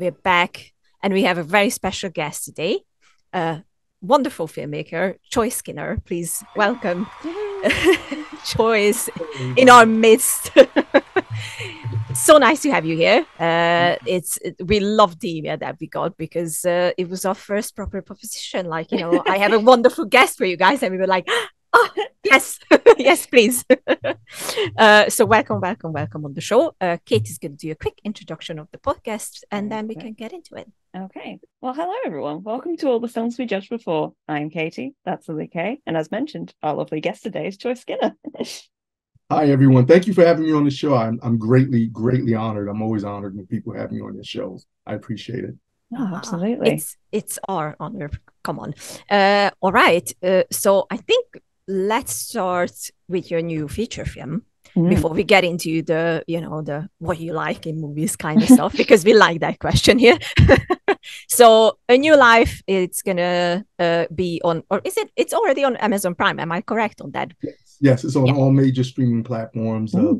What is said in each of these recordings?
we're back, and we have a very special guest today, a wonderful filmmaker, Choice Skinner. Please welcome Choice in our midst. so nice to have you here. Uh, it's it, we love the email that we got because uh, it was our first proper proposition. Like you know, I have a wonderful guest for you guys, and we were like, oh yes yes please uh, so welcome welcome welcome on the show uh, kate is going to do a quick introduction of the podcast and then we can get into it okay well hello everyone welcome to all the films we judged before i'm katie that's lily kay and as mentioned our lovely guest today is choice skinner Hi everyone. Thank you for having me on the show. I'm I'm greatly greatly honored. I'm always honored when people have me on their shows. I appreciate it. Oh, absolutely. It's it's our honor. Come on. Uh, all right. Uh, so I think let's start with your new feature film mm. before we get into the you know the what you like in movies kind of stuff because we like that question here. So a new life it's gonna uh, be on or is it it's already on amazon prime am i correct on that? Yes, yes it's on yeah. all major streaming platforms uh,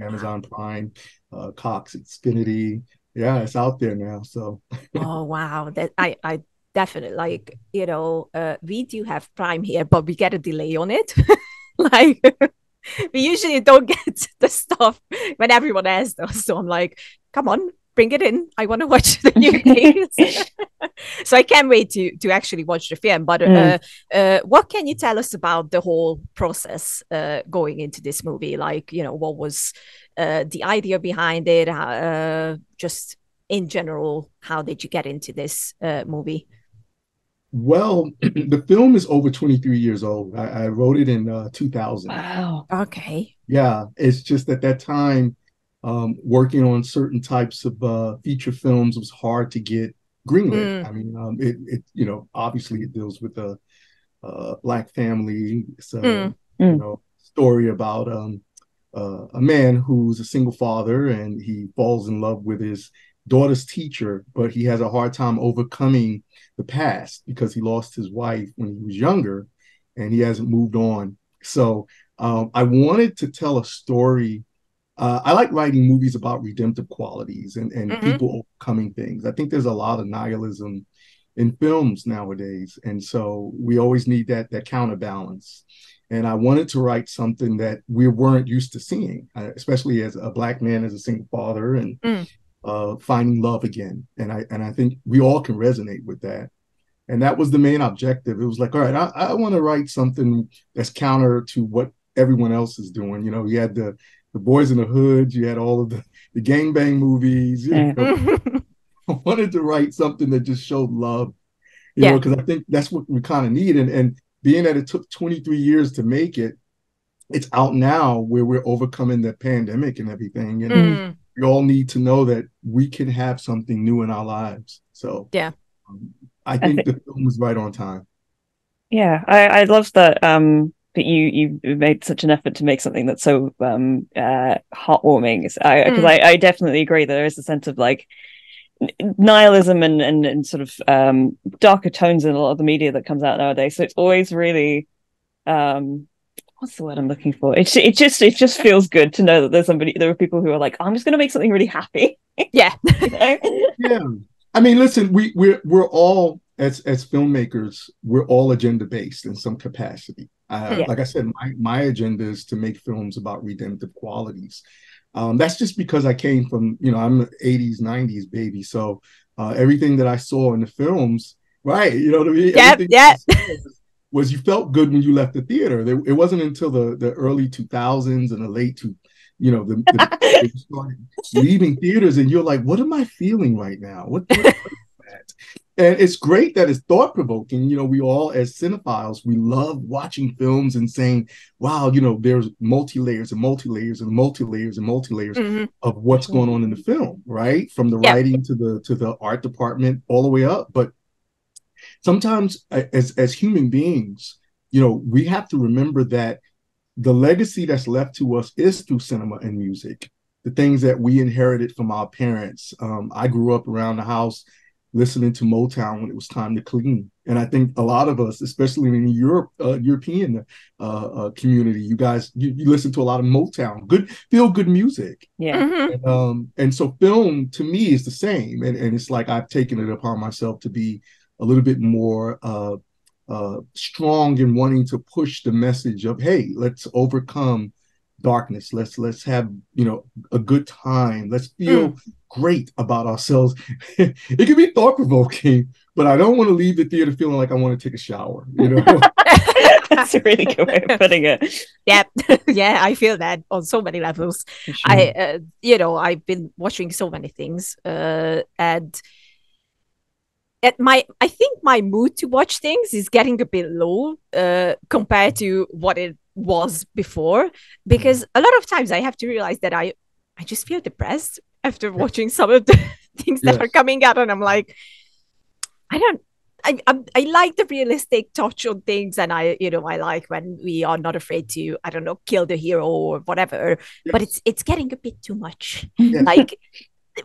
amazon prime uh, cox xfinity. Yeah it's out there now so. Oh wow that i i definitely like you know uh, we do have prime here but we get a delay on it. Like we usually don't get the stuff when everyone else does. So i'm like come on bring it in. I want to watch the new things so i can't wait to to actually watch the film. But mm. uh, uh, what can you tell us about the whole process uh, going into this movie? Like you know what was uh, the idea behind it? Uh, just in general how did you get into this uh, movie well, the film is over 23 years old. I, I wrote it in uh, 2000. Wow. Okay. Yeah. It's just at that time, um, working on certain types of uh, feature films was hard to get greenlit. Mm. I mean, um, it, it, you know, obviously it deals with a, a black family. It's a, mm. you mm. know, story about um, uh, a man who's a single father and he falls in love with his daughter's teacher, but he has a hard time overcoming the past because he lost his wife when he was younger and he hasn't moved on. So um, I wanted to tell a story. Uh, I like writing movies about redemptive qualities and, and mm-hmm. people overcoming things. I think there's a lot of nihilism in films nowadays. And so we always need that that counterbalance. And I wanted to write something that we weren't used to seeing, uh, especially as a black man, as a single father, and mm uh, finding love again. And I and I think we all can resonate with that. And that was the main objective. It was like, all right, I, I want to write something that's counter to what everyone else is doing. You know, you had the the Boys in the Hood, you had all of the the gangbang movies. You know? I wanted to write something that just showed love, you yeah. know, because I think that's what we kind of need. And and being that it took 23 years to make it, it's out now where we're overcoming the pandemic and everything. And mm we all need to know that we can have something new in our lives. So yeah, um, I, think I think the film was right on time. Yeah, I, I love that. Um, that you you made such an effort to make something that's so um uh heartwarming. Because I, mm. I, I definitely agree. That there is a sense of like nihilism and, and and sort of um darker tones in a lot of the media that comes out nowadays. So it's always really um what's the word I'm looking for? It it just it just feels good to know that there's somebody there are people who are like, I'm just gonna make something really happy. Yeah. yeah. I mean, listen, we we're we're all as as filmmakers, we're all agenda based in some capacity. Uh, yeah. Like I said, my my agenda is to make films about redemptive qualities. Um, that's just because I came from, you know, I'm an 80s, 90s baby. So uh, everything that I saw in the films, right? You know what I mean? Yep, yeah was you felt good when you left the theater. It wasn't until the, the early 2000s and the late to, you know, the, the leaving theaters and you're like, what am I feeling right now? What, what that? And it's great that it's thought provoking. You know, we all as cinephiles, we love watching films and saying, wow, you know, there's multi layers and multi layers and multi layers and multi layers mm-hmm. of what's going on in the film, right? From the yeah. writing to the to the art department all the way up. But sometimes as as human beings, you know, we have to remember that the legacy that's left to us is through cinema and music. The things that we inherited from our parents. Um, I grew up around the house listening to Motown when it was time to clean. And I think a lot of us, especially in the Europe uh, European uh, uh, community, you guys you, you, listen to a lot of Motown, good feel good music. Yeah. Mhm. And, um, and so film to me is the same, and, and it's like I've taken it upon myself to be a little bit more uh, uh, strong in wanting to push the message of hey, let's overcome darkness. Let's let's have you know a good time. Let's feel great about ourselves. it can be thought provoking, but I don't want to leave the theater feeling like I want to take a shower. You know. That's a really good way of putting it. yeah, yeah, I feel that on so many levels. Sure. I, uh, you know, I've been watching so many things, uh, and at my, I think my mood to watch things is getting a bit low, uh, compared to what it was before, because a lot of times I have to realize that I, I just feel depressed after watching some of the things that are coming out, and I'm like, I don't. I, I I like the realistic touch on things, and I you know I like when we are not afraid to I don't know kill the hero or whatever. But it's it's getting a bit too much. Yeah. Like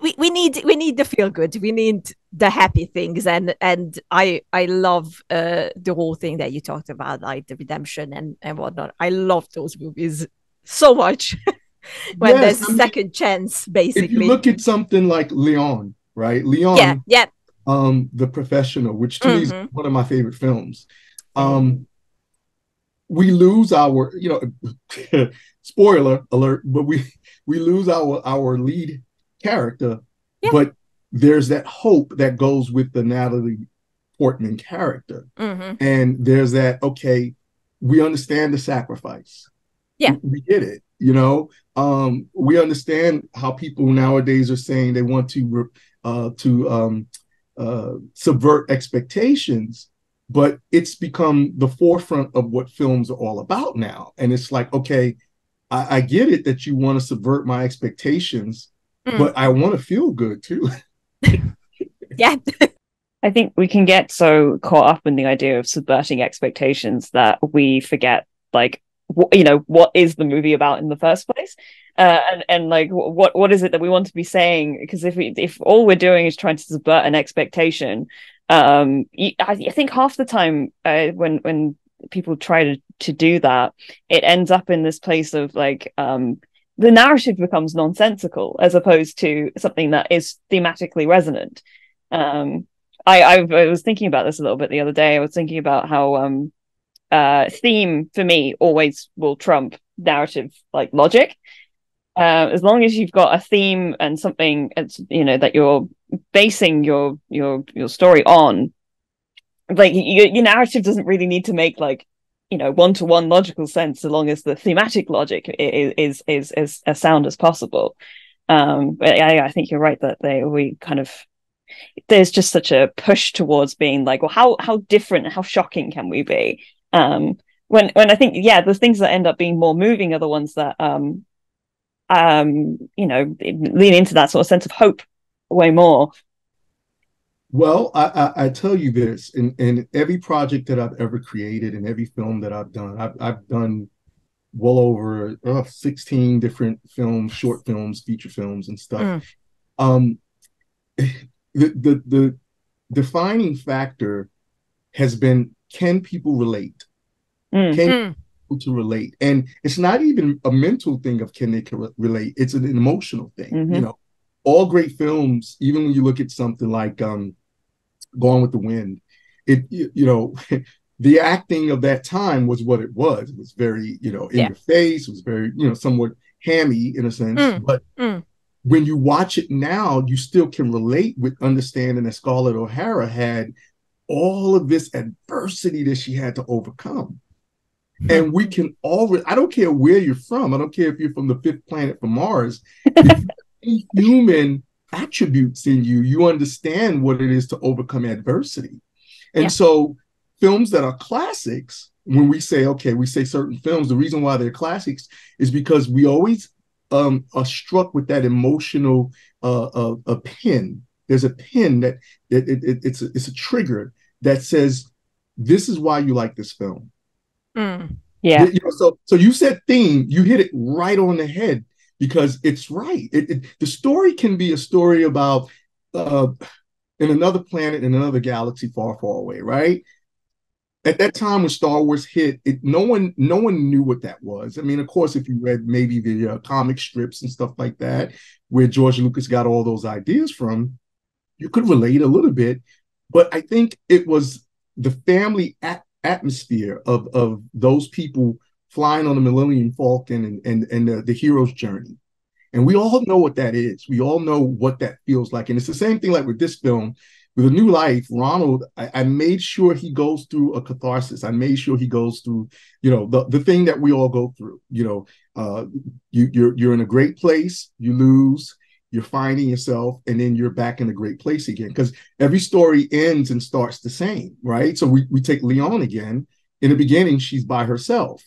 we, we need we need the feel good. We need the happy things, and and I I love uh, the whole thing that you talked about, like the redemption and and whatnot. I love those movies so much. when Yes, there's I a mean, second chance, basically if you look at something like Leon, right? Leon, yeah, yeah. um, The Professional, which to me is Mhm. one of my favorite films. Um, we lose our, you know, spoiler alert, but we we lose our our lead character, Yeah. but there's that hope that goes with the Natalie Portman character, hmm and there's that okay, we understand the sacrifice. Yeah. we, we get it. You know, um, we understand how people nowadays are saying they want to uh, to um, uh, subvert expectations, but it's become the forefront of what films are all about now. And it's like, okay, I, I get it that you want to subvert my expectations, Mm. but I want to feel good too. Yeah. I think we can get so caught up in the idea of subverting expectations that we forget, like, wh- you know, what is the movie about in the first place, uh, and and like, what what is it that we want to be saying? Because if we, if all we're doing is trying to subvert an expectation, um, y- I, I think half the time uh, when when people try to to do that, it ends up in this place of like, um, the narrative becomes nonsensical as opposed to something that is thematically resonant. Um, I, I was thinking about this a little bit the other day. I was thinking about how um uh theme for me always will trump narrative like logic. Uh, as long as you've got a theme and something it's you know that you're basing your your your story on, like your your narrative doesn't really need to make like you know one to one logical sense, so long as the thematic logic is is is, is as sound as possible. Um, but I, I think you're right that they we kind of there's just such a push towards being like, well, how how different, how shocking can we be? Um, when when I think, yeah, the things that end up being more moving are the ones that um, um, you know, lean into that sort of sense of hope way more. Well, I, I, I tell you this, in, in every project that I've ever created, and every film that I've done, I've, I've done well over uh, 16 different films, short films, feature films, and stuff. Mm. Um, the, the the defining factor has been can people relate? Mm. Can Mm. people to relate? And it's not even a mental thing of can they relate. It's an emotional thing. Mhm. You know, all great films, even when you look at something like um, Gone with the Wind, it you, you know. The acting of that time was what it was. It was very, you know, in Yeah. your face. It was very, you know, somewhat hammy in a sense. Mm. But Mm. when you watch it now, you still can relate with understanding that Scarlett O'Hara had all of this adversity that she had to overcome. And we can already, I don't care where you're from. I don't care if you're from the fifth planet from Mars. If you have human attributes in you, you understand what it is to overcome adversity. And Yeah. so, films that are classics, when we say, okay, we say certain films, the reason why they're classics is because we always um, are struck with that emotional uh, uh, a pin. There's a pin that, that it, it, it's a, it's a trigger that says this is why you like this film. Mm. Yeah. You know, so so you said theme, you hit it right on the head because it's right. It, it- the story can be a story about uh, in another planet in another galaxy far, far away, right? At that time when Star Wars hit, it no one no one knew what that was. I mean, of course, if you read maybe the uh, comic strips and stuff like that, where George Lucas got all those ideas from, you could relate a little bit. But I think it was the family at- atmosphere of of those people flying on the Millennium Falcon and and and the, the hero's journey. And we all know what that is. We all know what that feels like. And it's the same thing like with this film. With a new life, Ronald, I, I, made sure he goes through a catharsis. I made sure he goes through, you know, the, the thing that we all go through. You know, uh, you, you're you're in a great place, you lose, you're finding yourself, and then you're back in a great place again. Because every story ends and starts the same, right? So we, we take Leon again. In the beginning, she's by herself.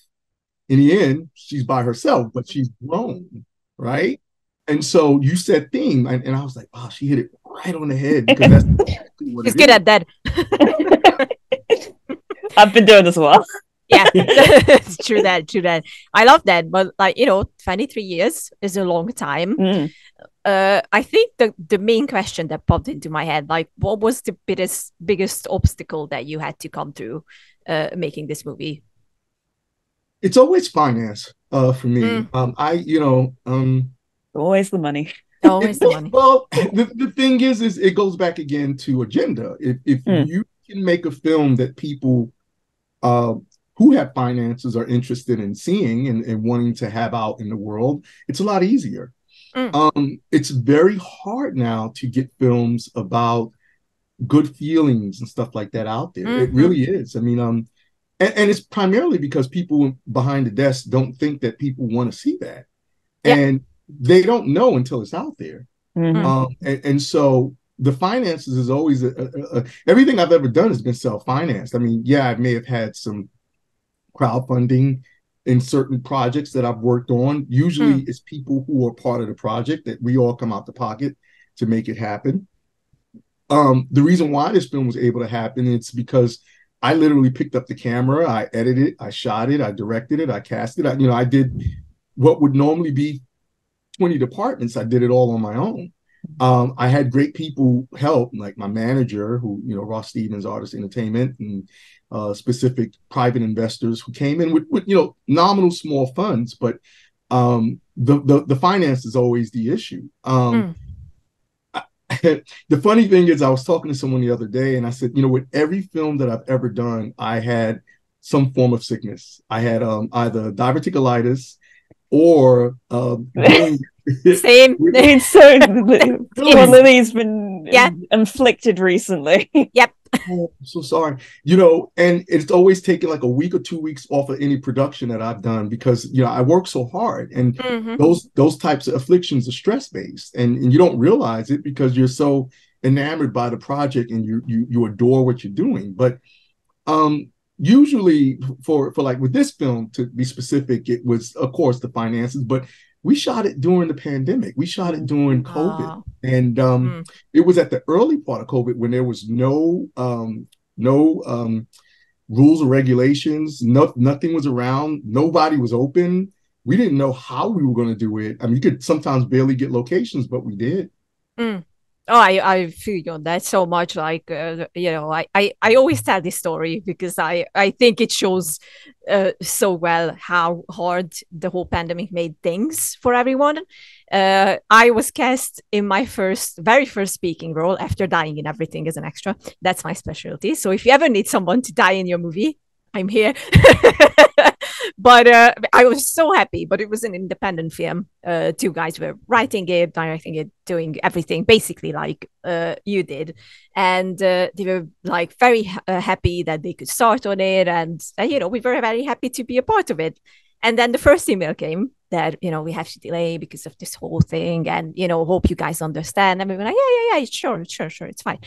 In the end, she's by herself, but she's grown right? And so you said theme, and, and I was like, wow, she hit it right on the head because that's exactly what He's good is. at that. I've been doing this a while. yeah, it's true that, true that. I love that, but like you know, twenty three years is a long time. Mm. Uh, I think the the main question that popped into my head, like, what was the biggest biggest obstacle that you had to come through uh, making this movie? It's always finance uh, for me. Mm. Um, I, you know, um, always the money. Always the money. Well, the, the thing is, is it goes back again to agenda. If if mm. you can make a film that people uh, who have finances are interested in seeing and, and wanting to have out in the world, it's a lot easier. Mm. Um, it's very hard now to get films about good feelings and stuff like that out there. Mm-hmm. It really is. I mean, um, and, and, it's primarily because people behind the desk don't think that people want to see that yeah. and they don't know until it's out there mm-hmm. um, and, and, so the finances is always a, a, a, everything i've ever done has been self-financed i mean yeah i may have had some crowdfunding in certain projects that i've worked on usually mm. it's people who are part of the project that we all come out the pocket to make it happen um, the reason why this film was able to happen it's because I literally picked up the camera, I edited it, I shot it, I directed it, I cast it. I, you know, I did what would normally be 20 departments. I did it all on my own. Um, I had great people help, like my manager, who you know, Ross Stevens, Artist Entertainment, and uh, specific private investors who came in with, with you know nominal small funds, but um, the, the the finance is always the issue. Um, mm. the funny thing is, I was talking to someone the other day, and I said, you know, with every film that I've ever done, I had some form of sickness. I had um, either diverticulitis or um, same. so Lily's been yeah. inflicted recently. yep oh, I'm so sorry. You know, and it's always taken like a week or two weeks off of any production that I've done because you know I work so hard, and mm-hmm. those those types of afflictions are stress based, and, and you don't realize it because you're so enamored by the project and you you you adore what you're doing. But um usually for for like with this film to be specific, it was of course the finances, but we shot it during the pandemic. We shot it during COVID, and um, mm. it was at the early part of COVID when there was no um, no um, rules or regulations. No, nothing was around. Nobody was open. We didn't know how we were going to do it. I mean, you could sometimes barely get locations, but we did. Mm. Oh, I, I feel you on that so much. Like, uh, you know, I, I, I always tell this story because I, I think it shows uh, so well how hard the whole pandemic made things for everyone. Uh, I was cast in my first, very first speaking role after dying in everything as an extra. That's my specialty. So if you ever need someone to die in your movie, I'm here. but uh, I was so happy. But it was an independent film. Uh, two guys were writing it, directing it, doing everything basically like uh, you did, and uh, they were like very uh, happy that they could start on it, and uh, you know we were very happy to be a part of it. And then the first email came that you know we have to delay because of this whole thing, and you know hope you guys understand. And we were like, yeah, yeah, yeah, sure, sure, sure, it's fine.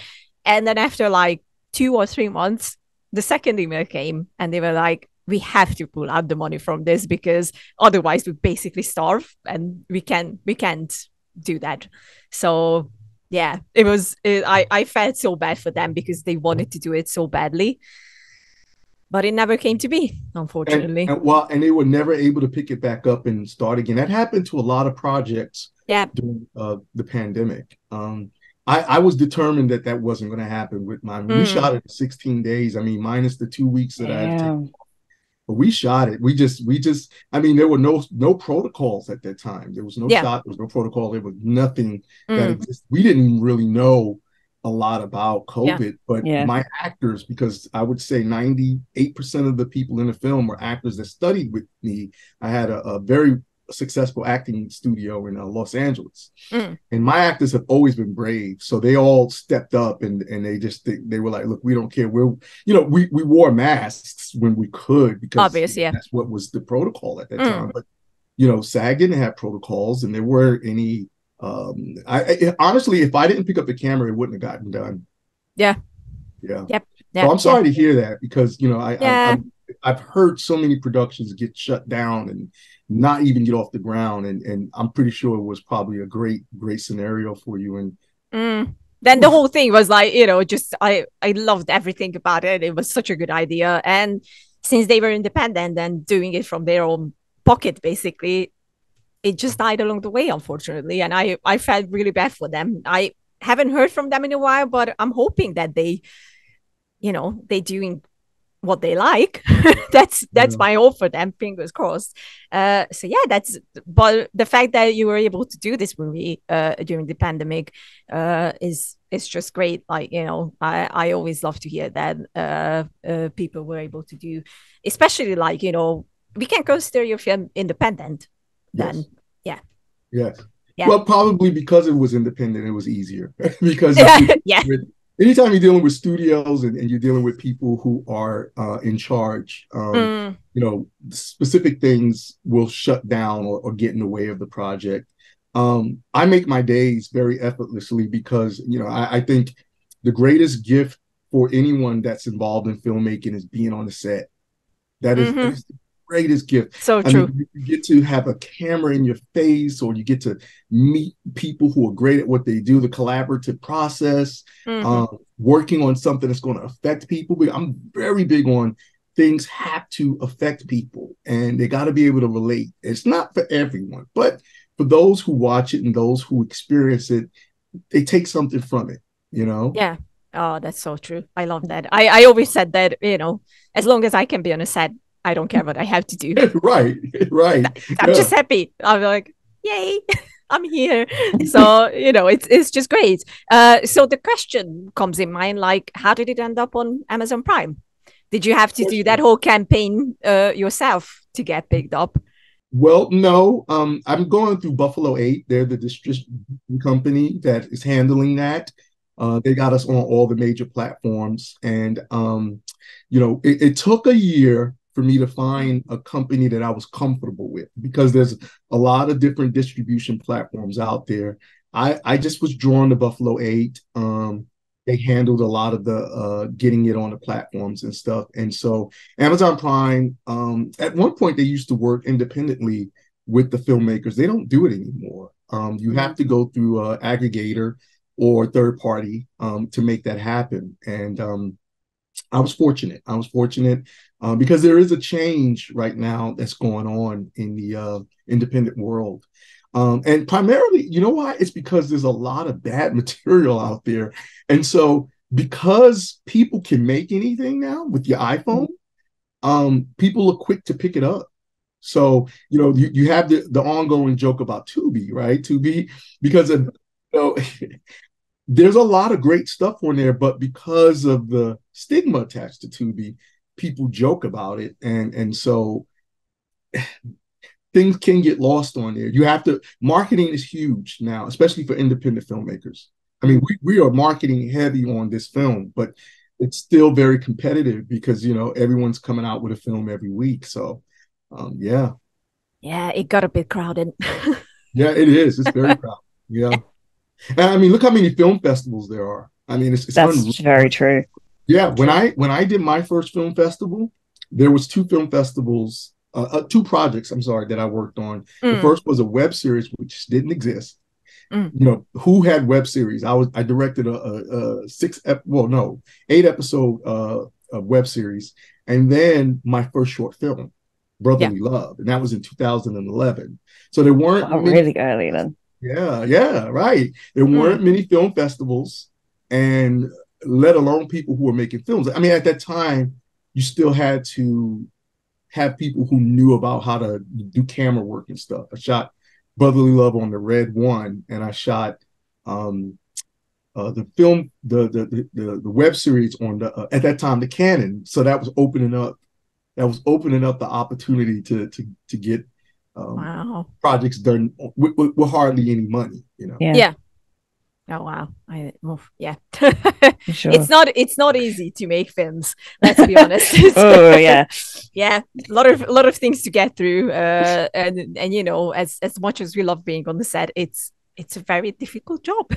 And then after like two or three months, the second email came, and they were like, we have to pull out the money from this because otherwise we basically starve and we can we can't do that so yeah it was it, i i felt so bad for them because they wanted to do it so badly but it never came to be unfortunately and, and, well and they were never able to pick it back up and start again that happened to a lot of projects yeah during uh, the pandemic um I, I was determined that that wasn't going to happen with mine. Mm. We shot it in 16 days. I mean, minus the two weeks that Damn. I had to but we shot it. We just, we just, I mean, there were no no protocols at that time. There was no yeah. shot, there was no protocol, there was nothing mm. that existed. We didn't really know a lot about COVID, yeah. but yeah. my actors, because I would say 98% of the people in the film were actors that studied with me. I had a, a very successful acting studio in uh, Los Angeles. Mm. And my actors have always been brave. So they all stepped up and, and they just, they, they were like, look, we don't care. We're, you know, we, we wore masks when we could because Obvious, yeah. that's what was the protocol at that mm. time. But, you know, SAG didn't have protocols and there weren't any, um, I, I, honestly, if I didn't pick up the camera, it wouldn't have gotten done. Yeah. Yeah. Yep. So I'm sorry to hear that because, you know, I, yeah. I, I've heard so many productions get shut down and, not even get off the ground. And and I'm pretty sure it was probably a great great scenario for you. And mm. then the whole thing was like you know just I I loved everything about it. It was such a good idea. And since they were independent and doing it from their own pocket, basically, it just died along the way, unfortunately. And I I felt really bad for them. I haven't heard from them in a while, but I'm hoping that they, you know, they doing what they like. That's that's my hope for them fingers crossed. Uh so yeah that's but the fact that you were able to do this movie uh during the pandemic uh is is just great. Like you know i i always love to hear that uh, uh people were able to do especially like you know we can consider your film independent then. Yes. yeah. Yes. Yeah. Well, probably because it was independent, it was easier. Because yeah, anytime you're dealing with studios and, and you're dealing with people who are uh, in charge, um, mm. you know, specific things will shut down or, or, get in the way of the project. Um, I make my days very effortlessly because, you know, I, I think the greatest gift for anyone that's involved in filmmaking is being on the set. That is, mm-hmm. that is the greatest gift. So I true. Mean, you get to have a camera in your face, or you get to meet people who are great at what they do. The collaborative process, mm-hmm. um, working on something that's going to affect people. I'm very big on things have to affect people, and they got to be able to relate. It's not for everyone, but for those who watch it and those who experience it, they take something from it. You know? Yeah. Oh, that's so true. I love that. I, I always said that, you know, as long as I can be on a set, I don't care what I have to do. right, right. I'm yeah. just happy. I'm like, yay, I'm here. So you know, it's it's just great. Uh, so the question comes in mind, like, how did it end up on Amazon Prime? Did you have to do that whole campaign uh, yourself to get picked up? Well, no. Um, I'm going through Buffalo Eight. They're the distribution company that is handling that. Uh, they got us on all the major platforms, and um, you know, it, it took a year for me to find a company that I was comfortable with because there's a lot of different distribution platforms out there. I, I just was drawn to Buffalo 8. Um, they handled a lot of the uh, getting it on the platforms and stuff. And so Amazon Prime, um, at one point, they used to work independently with the filmmakers. They don't do it anymore. Um, you have to go through an aggregator or third party um, to make that happen. And um, I was fortunate. I was fortunate uh, because there is a change right now that's going on in the uh, independent world. Um, and primarily, you know why? It's because there's a lot of bad material out there. And so, because people can make anything now with your iPhone, um, people are quick to pick it up. So, you know, you, you have the, the ongoing joke about Tubi, right? Tubi, because of, you know, there's a lot of great stuff on there, but because of the stigma attached to Tubi, people joke about it, and and so things can get lost on there. You have to marketing is huge now, especially for independent filmmakers. I mean, we, we are marketing heavy on this film, but it's still very competitive because you know everyone's coming out with a film every week. So um, yeah. Yeah, it got a bit crowded. yeah, it is. It's very crowded. Yeah. And I mean, look how many film festivals there are. I mean, it's, it's that's unreal. very true. Yeah, when I when I did my first film festival, there was two film festivals, uh, uh, two projects. I'm sorry that I worked on. Mm. The first was a web series which didn't exist. Mm. You know who had web series? I was I directed a, a, a six ep, well no eight episode uh, web series, and then my first short film, Brotherly yeah. Love, and that was in 2011. So there weren't oh, many, really early then Yeah, yeah, right. There weren't many film festivals, and let alone people who were making films. I mean, at that time, you still had to have people who knew about how to do camera work and stuff. I shot Brotherly Love on the Red One, and I shot um, uh, the film, the, the the the web series on the uh, at that time the Canon. So that was opening up, that was opening up the opportunity to to to get um, wow. projects done with, with, with, hardly any money. You know. Yeah. yeah. Oh wow! I oh, yeah. sure. It's not it's not easy to make films. Let's be honest. oh yeah, yeah. A lot of a lot of things to get through, uh, and and you know, as as much as we love being on the set, it's it's a very difficult job.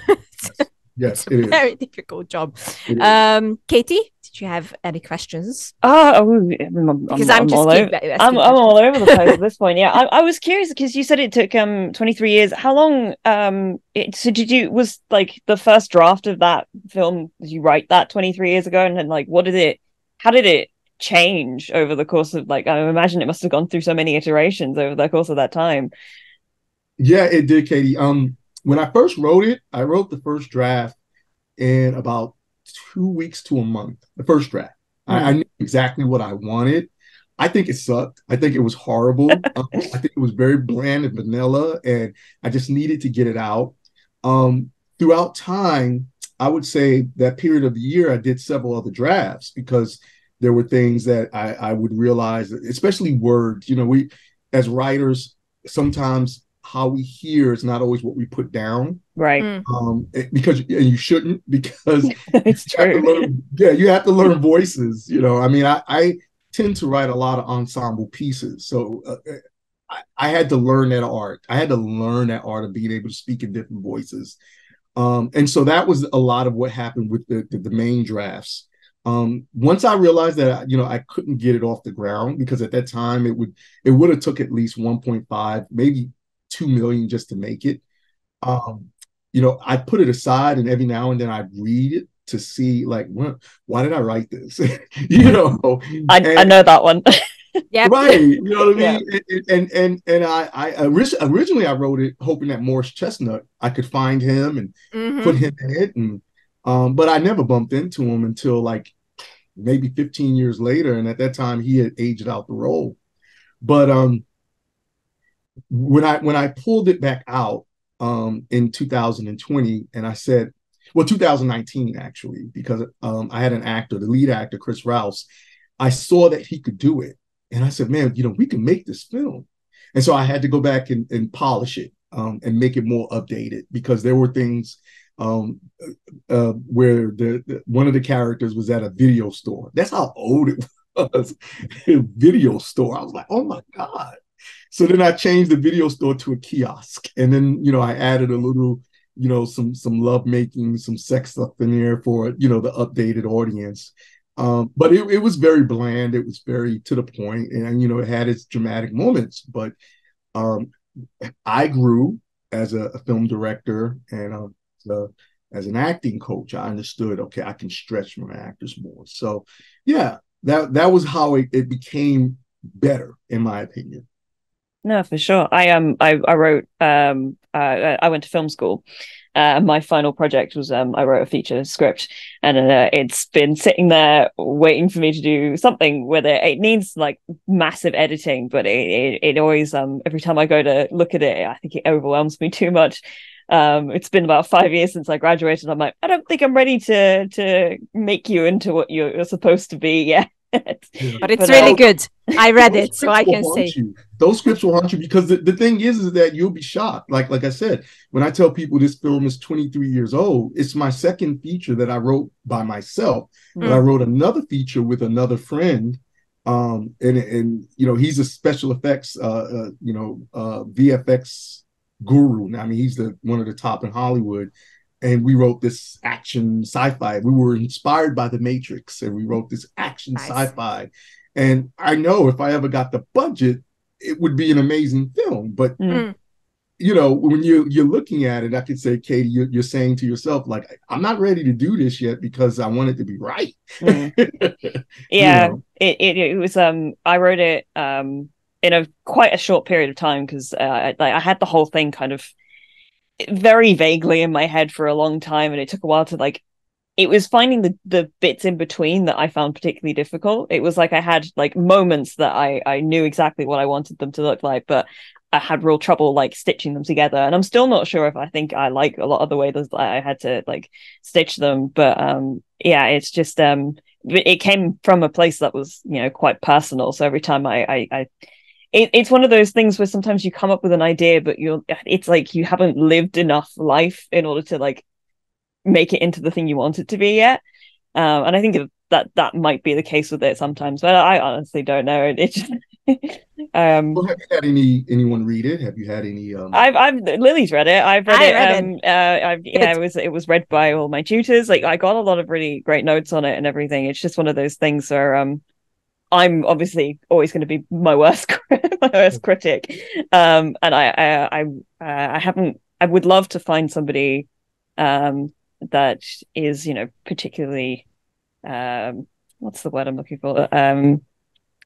Yes, it's a very difficult job. Um, Katie, did you have any questions? Uh, oh, I'm, because I'm, I'm, all over, I'm, I'm, all over the place at this point. Yeah, I, I was curious because you said it took um 23 years. How long? Um, it, so did you was like the first draft of that film? Did you write that 23 years ago? And then like, what did it? How did it change over the course of like? I imagine it must have gone through so many iterations over the course of that time. Yeah, it did, Katie. Um, when I first wrote it, I wrote the first draft in about two weeks to a month. The first draft, mm. I, I, knew exactly what I wanted. I think it sucked. I think it was horrible. um, I think it was very bland and vanilla, and I just needed to get it out. Um, throughout time, I would say that period of the year, I did several other drafts because there were things that I, I would realize, especially words. You know, we as writers sometimes how we hear is not always what we put down. Right. Mm. Um, because and you shouldn't because it's true. Learn, yeah, you have to learn voices. You know, I mean, I, I tend to write a lot of ensemble pieces, so uh, I, I, had to learn that art. I had to learn that art of being able to speak in different voices. Um, and so that was a lot of what happened with the, the, the main drafts. Um, once I realized that you know I couldn't get it off the ground because at that time it would it would have took at least 1.5 maybe two million just to make it. Um, you know, I put it aside, and every now and then I read it to see like, what, why did I write this? you know, I, and, I know that one. yeah, right. You know what I mean? Yeah. And, and and and I I originally I wrote it hoping that Morris Chestnut I could find him and mm-hmm. put him in it, and um, but I never bumped into him until like maybe 15 years later, and at that time he had aged out the role. But um, when I when I pulled it back out um, in 2020, and I said, well, 2019 actually, because um, I had an actor, the lead actor, Chris Rouse. I saw that he could do it, and I said, man, you know, we can make this film. And so I had to go back and, and polish it um, and make it more updated because there were things um, uh, where the, the, one of the characters was at a video store. That's how old it was. video store. I was like, oh my god. So then I changed the video store to a kiosk, and then you know I added a little, you know, some some love making, some sex stuff in there for you know the updated audience. Um, but it, it was very bland. It was very to the point, and you know it had its dramatic moments. But um, I grew as a, a film director and uh, as an acting coach. I understood. Okay, I can stretch my actors more. So yeah, that that was how it, it became better, in my opinion. No, for sure. I um I I wrote um uh, I went to film school. Uh, my final project was um I wrote a feature script, and uh, it's been sitting there waiting for me to do something with it. It needs like massive editing, but it, it it always um every time I go to look at it, I think it overwhelms me too much. Um, it's been about five years since I graduated. I'm like, I don't think I'm ready to to make you into what you're, you're supposed to be yet. But it's but really good. I read it, so I can say you. those scripts will haunt you because the, the thing is, is that you'll be shocked. Like like I said, when I tell people this film is 23 years old, it's my second feature that I wrote by myself. Mm. But I wrote another feature with another friend. Um, and and you know he's a special effects, uh, uh you know, uh, VFX guru. I mean, he's the one of the top in Hollywood and we wrote this action sci-fi. We were inspired by The Matrix, and we wrote this action nice. sci-fi. And I know if I ever got the budget, it would be an amazing film. But mm. you know, when you you're looking at it, I could say, Katie, you're, you're, saying to yourself, like, I'm not ready to do this yet because I want it to be right. Mm. yeah, you know? it, it it was. Um, I wrote it um in a quite a short period of time because uh, I, I had the whole thing kind of very vaguely in my head for a long time and it took a while to like it was finding the the bits in between that I found particularly difficult. It was like I had like moments that I I knew exactly what I wanted them to look like, but I had real trouble like stitching them together. And I'm still not sure if I think I like a lot of the way that I had to like stitch them. But um yeah, it's just um it came from a place that was, you know, quite personal. So every time I I, I it, it's one of those things where sometimes you come up with an idea, but you're it's like you haven't lived enough life in order to like make it into the thing you want it to be yet. Um, and I think that that might be the case with it sometimes, but I honestly don't know. It, it just um, well, have you had any anyone read it? Have you had any? Um... I've I've Lily's read it. I've read I it. Read um, it. Uh, I've yeah, it was it was read by all my tutors. Like I got a lot of really great notes on it and everything. It's just one of those things where um I'm obviously always going to be my worst my worst critic, um, and I I I, uh, I haven't. I would love to find somebody um, that is you know particularly um, what's the word I'm looking for um,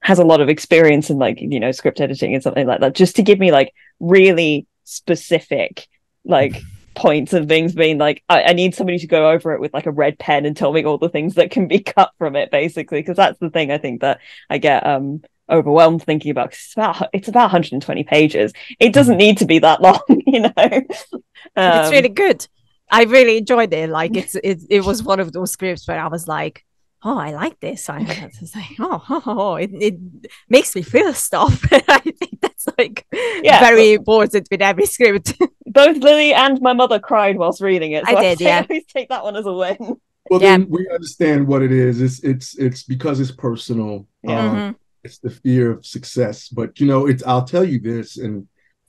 has a lot of experience in like you know script editing and something like that, just to give me like really specific like points and things being like I, I, need somebody to go over it with like a red pen and tell me all the things that can be cut from it basically. Because that's the thing i think that i get um overwhelmed thinking about it's about it's about 120 pages. It doesn't need to be that long you know? Um, it's really good. I really enjoyed it. Like it's it, it was one of those scripts where i was like oh, I like this. I had to say, oh, oh, oh, it, it makes me feel stuff. I think that's like yeah, very important with every script. Both Lily and my mother cried whilst reading it. So I did, I yeah. Always take that one as a win. Well, yeah. then we understand what it is. It's it's it's because it's personal. Yeah. Um, mm-hmm. It's the fear of success. But you know, it's I'll tell you this, and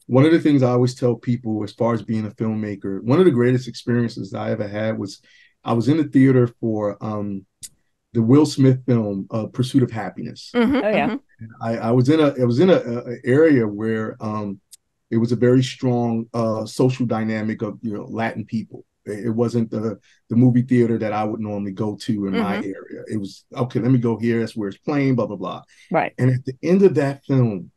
one of the things I always tell people as far as being a filmmaker, one of the greatest experiences I ever had was I was in the theater for um the Will Smith film uh, Pursuit of Happiness. Mm-hmm, oh yeah. I, I, was in a I was in a, a area where um, it was a very strong uh, social dynamic of you know Latin people. It, it, wasn't the the movie theater that I would normally go to in mm-hmm. my area. It was okay. Let me go here. That's where it's playing. Blah blah blah. Right. And at the end of that film,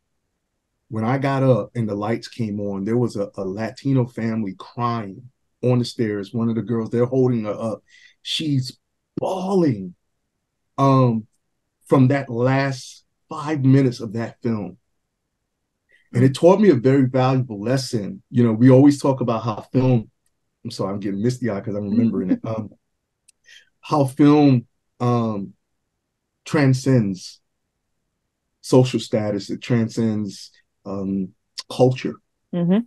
when I got up and the lights came on, there was a, a Latino family crying on the stairs. One of the girls, they're holding her up. She's bawling um, from that last five minutes of that film. And it taught me a very valuable lesson. You know, we always talk about how film, I'm sorry, I'm getting misty eyed because I'm remembering it. Um, how film um, transcends social status, it transcends um, culture. Mm-hmm.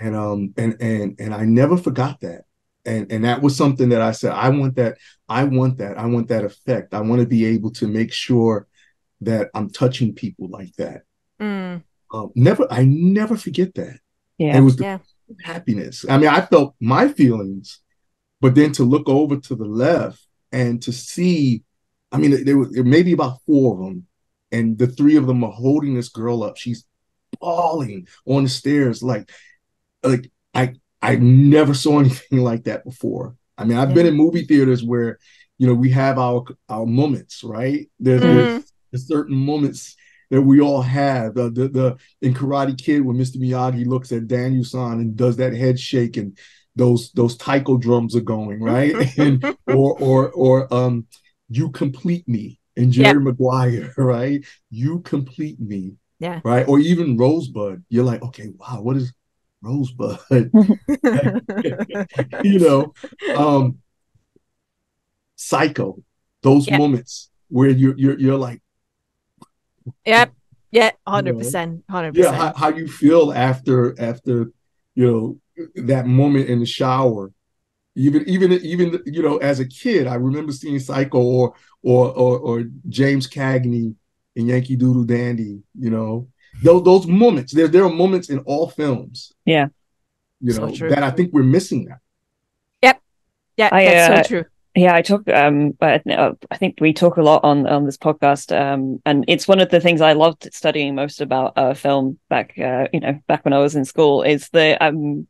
And um and and and I never forgot that and and that was something that I said I want that I want that I want that effect I want to be able to make sure that I'm touching people like that. Mm. Um, never I never forget that. Yeah, it was the yeah. happiness. I mean, I felt my feelings, but then to look over to the left and to see, I mean, there was maybe about four of them, and the three of them are holding this girl up. She's bawling on the stairs, like, like I I never saw anything like that before. I mean, I've yeah. been in movie theaters where, you know, we have our our moments, right? There's, mm. there's certain moments that we all have. The, the the in Karate Kid when Mr. Miyagi looks at Daniel-san and does that head shake and those those taiko drums are going, right? and or or or um you complete me and Jerry. Maguire, right? You complete me. Yeah. Right. Or even Rosebud. You're like, okay, wow, what is Rosebud. you know, um, Psycho. Those yep. moments where you're you're you're like, yep, yeah, hundred percent, hundred percent. Yeah, how, how you feel after after you know that moment in the shower. Even even even you know as a kid, I remember seeing Psycho or or or, or James Cagney in Yankee Doodle Dandy. You know, those those moments. There there are moments in all films. Yeah, you know so that I think we're missing that. Yep. Yeah, I, that's uh, so true. Yeah, I talk. Um, but uh, I think we talk a lot on on this podcast. Um, and it's one of the things I loved studying most about uh, film back. Uh, you know, back when I was in school, is the um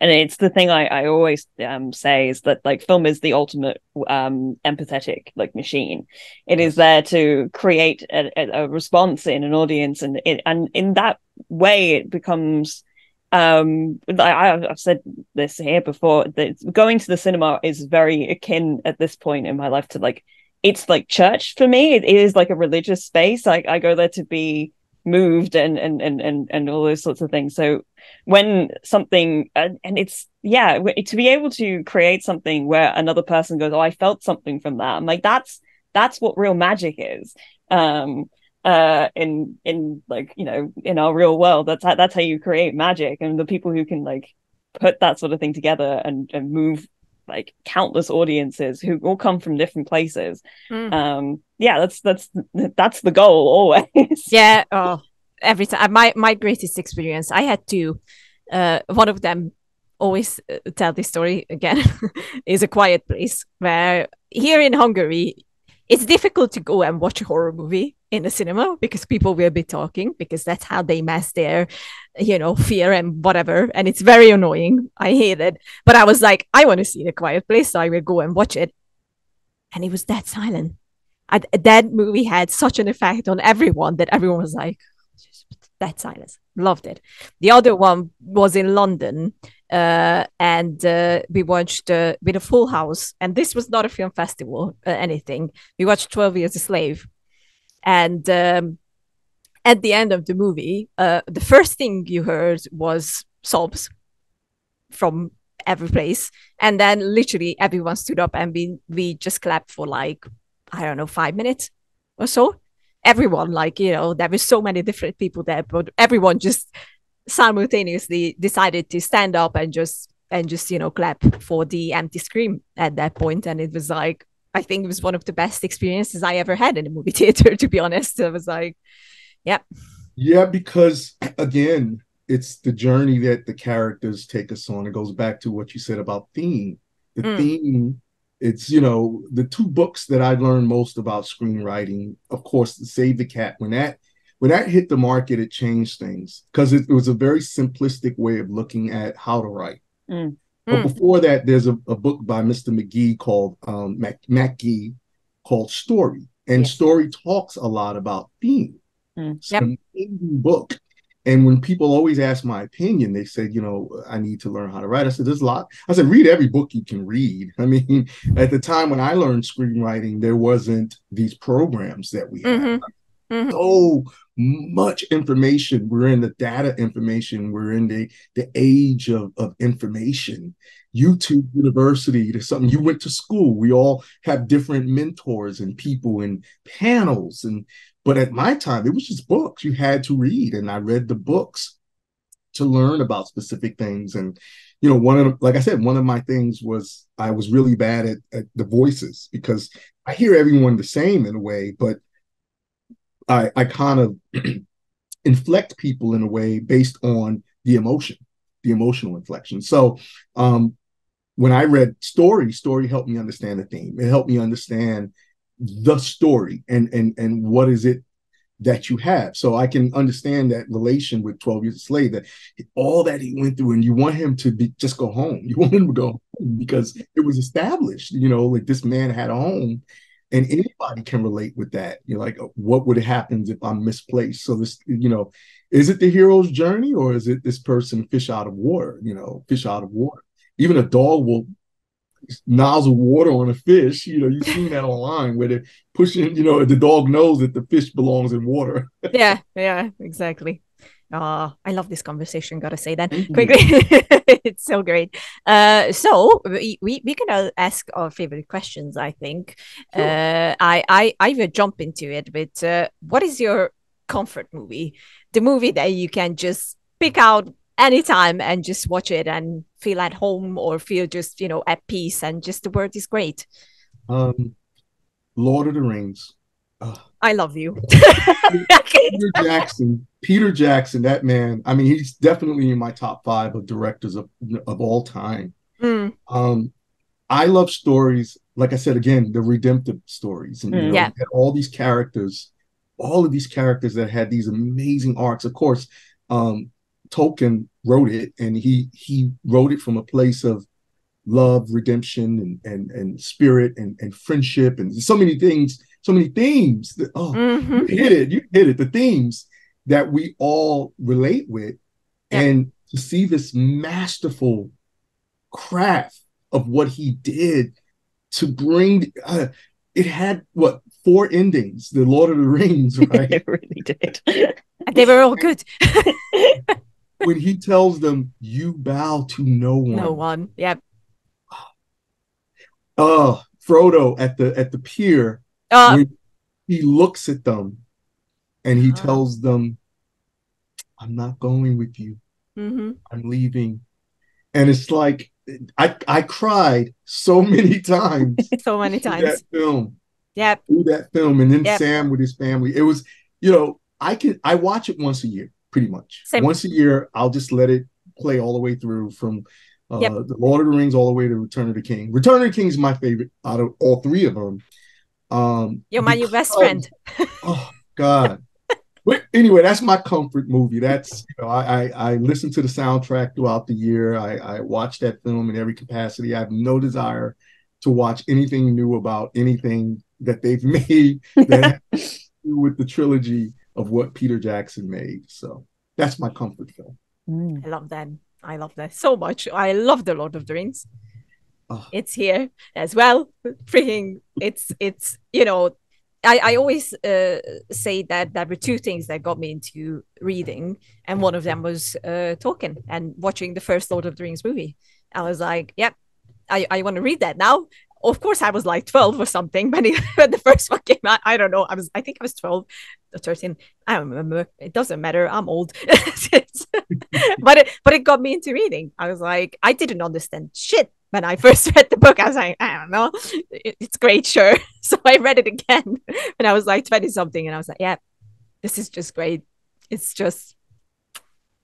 and it's the thing I, I always um, say is that like film is the ultimate um, empathetic like machine. It is there to create a, a response in an audience, and it, and in that way, it becomes um I, i've said this here before that going to the cinema is very akin at this point in my life to like it's like church for me. It is like a religious space. Like i go there to be moved and and and and, and all those sorts of things. So when something and, and it's yeah to be able to create something where another person goes oh i felt something from that i'm like that's that's what real magic is. Um uh in in like you know in our real world that's how, that's how you create magic and the people who can like put that sort of thing together and, and move like countless audiences who all come from different places mm. um yeah that's that's that's the goal always yeah oh every time my my greatest experience i had two uh one of them always uh, tell this story again is a quiet place where here in hungary it's difficult to go and watch a horror movie in the cinema because people will be talking because that's how they mask their you know fear and whatever. And it's very annoying. I hate it. But i was like i want to see the quiet place so i will go and watch it. And it was that silent. I, that movie had such an effect on everyone that everyone was like that silence. Loved it. The other one was in london uh, and uh, we watched uh, with a full house. And this was not a film festival, uh, anything. We watched Twelve Years a Slave, and um, at the end of the movie, uh, the first thing you heard was sobs from every place, and then literally everyone stood up and we we just clapped for like I don't know five minutes or so. Everyone, like you know, there were so many different people there, but everyone just simultaneously decided to stand up and just and just you know clap for the empty screen at that point. And it was like i think it was one of the best experiences i ever had in a movie theater to be honest. I was like yeah yeah because again it's the journey that the characters take us on. It goes back to what you said about theme. The mm. theme it's you know the two books that i learned most about screenwriting of course save the cat when that when that hit the market, it changed things because it, it, was a very simplistic way of looking at how to write. Mm. But mm. before that, there's a, a, book by Mr. McKee called um, Mac, McKee called Story, and yes. Story talks a lot about theme. Mm. It's yep. an amazing book. And when people always ask my opinion, they say, you know, I need to learn how to write. I said, there's a lot. I said, read every book you can read. I mean, at the time when I learned screenwriting, there wasn't these programs that we mm-hmm. have. Mm-hmm. So much information. We're in the data information. We're in the, the age of, of information. YouTube University, there's something you went to school. We all have different mentors and people and panels. And but at my time, it was just books you had to read. And I read the books to learn about specific things. And you know, one of the, like I said, one of my things was I was really bad at, at the voices because I hear everyone the same in a way, but I, I kind of inflect people in a way based on the emotion, the emotional inflection. So um, when I read story, story helped me understand the theme. It helped me understand the story and and and what is it that you have. So I can understand that relation with 12 years a slave, that all that he went through, and you want him to be just go home. You want him to go home because it was established, you know, like this man had a home and anybody can relate with that. You're like, oh, what would happen if I'm misplaced? So this, you know, is it the hero's journey or is it this person fish out of water? You know, fish out of water. Even a dog will nozzle water on a fish. You know, you've seen that online where they're pushing. You know, the dog knows that the fish belongs in water. yeah, yeah, exactly. Oh, I love this conversation. Gotta say that quickly. it's so great. Uh, so we, we we can ask our favorite questions. I think. Sure. Uh, I I I will jump into it. But uh, what is your comfort movie? The movie that you can just pick out anytime and just watch it and feel at home or feel just you know at peace and just the word is great. Um, Lord of the Rings. I love you. Peter Jackson. Peter Jackson, that man. I mean, he's definitely in my top five of directors of of all time. Mm. Um, I love stories. Like I said again, the redemptive stories, and mm, you know, yeah. all these characters, all of these characters that had these amazing arcs. Of course, um, Tolkien wrote it, and he he wrote it from a place of love, redemption, and and and spirit, and and friendship, and so many things so many themes. That, oh, mm-hmm. you hit it. You hit it. The themes that we all relate with. Yeah. And to see this masterful craft of what he did to bring uh, it had what four endings the lord of the rings right it really did they were all good when he tells them you bow to no one no one yep oh frodo at the at the pier uh, he looks at them and he Uh. tells them i'm not going with you mhm. i'm leaving and it's like i i cried so many times so many times that film yep through that film and then Yep. sam with his family it was you know i can i watch it once a year pretty much Same. once a year i'll just let it play all the way through from uh, Yep. the lord of the rings all the way to return of the king return of the king is my favorite out of all three of them um you're my new best friend oh god but anyway that's my comfort movie that's you know I, I i listen to the soundtrack throughout the year i i watch that film in every capacity i have no desire to watch anything new about anything that they've made that has to do with the trilogy of what peter jackson made so that's my comfort film Mm. I love that. I love that so much. I love the Lord of the Rings. Oh. It's here as well. Freaking, it's it's you know, I I always uh, say that there were two things that got me into reading, and one of them was uh, Tolkien and watching the first Lord of the Rings movie. I was like, yep, I I want to read that now. Of course, I was like twelve or something when, when the first one came out. I don't know. I was I think I was twelve or thirteen. I don't remember. It doesn't matter. I'm old. but it but it got me into reading. I was like, I didn't understand shit when I first read the book. I was like, I don't know, it's great, sure. So I read it again when I was like twenty something, and I was like, yeah, this is just great. It's just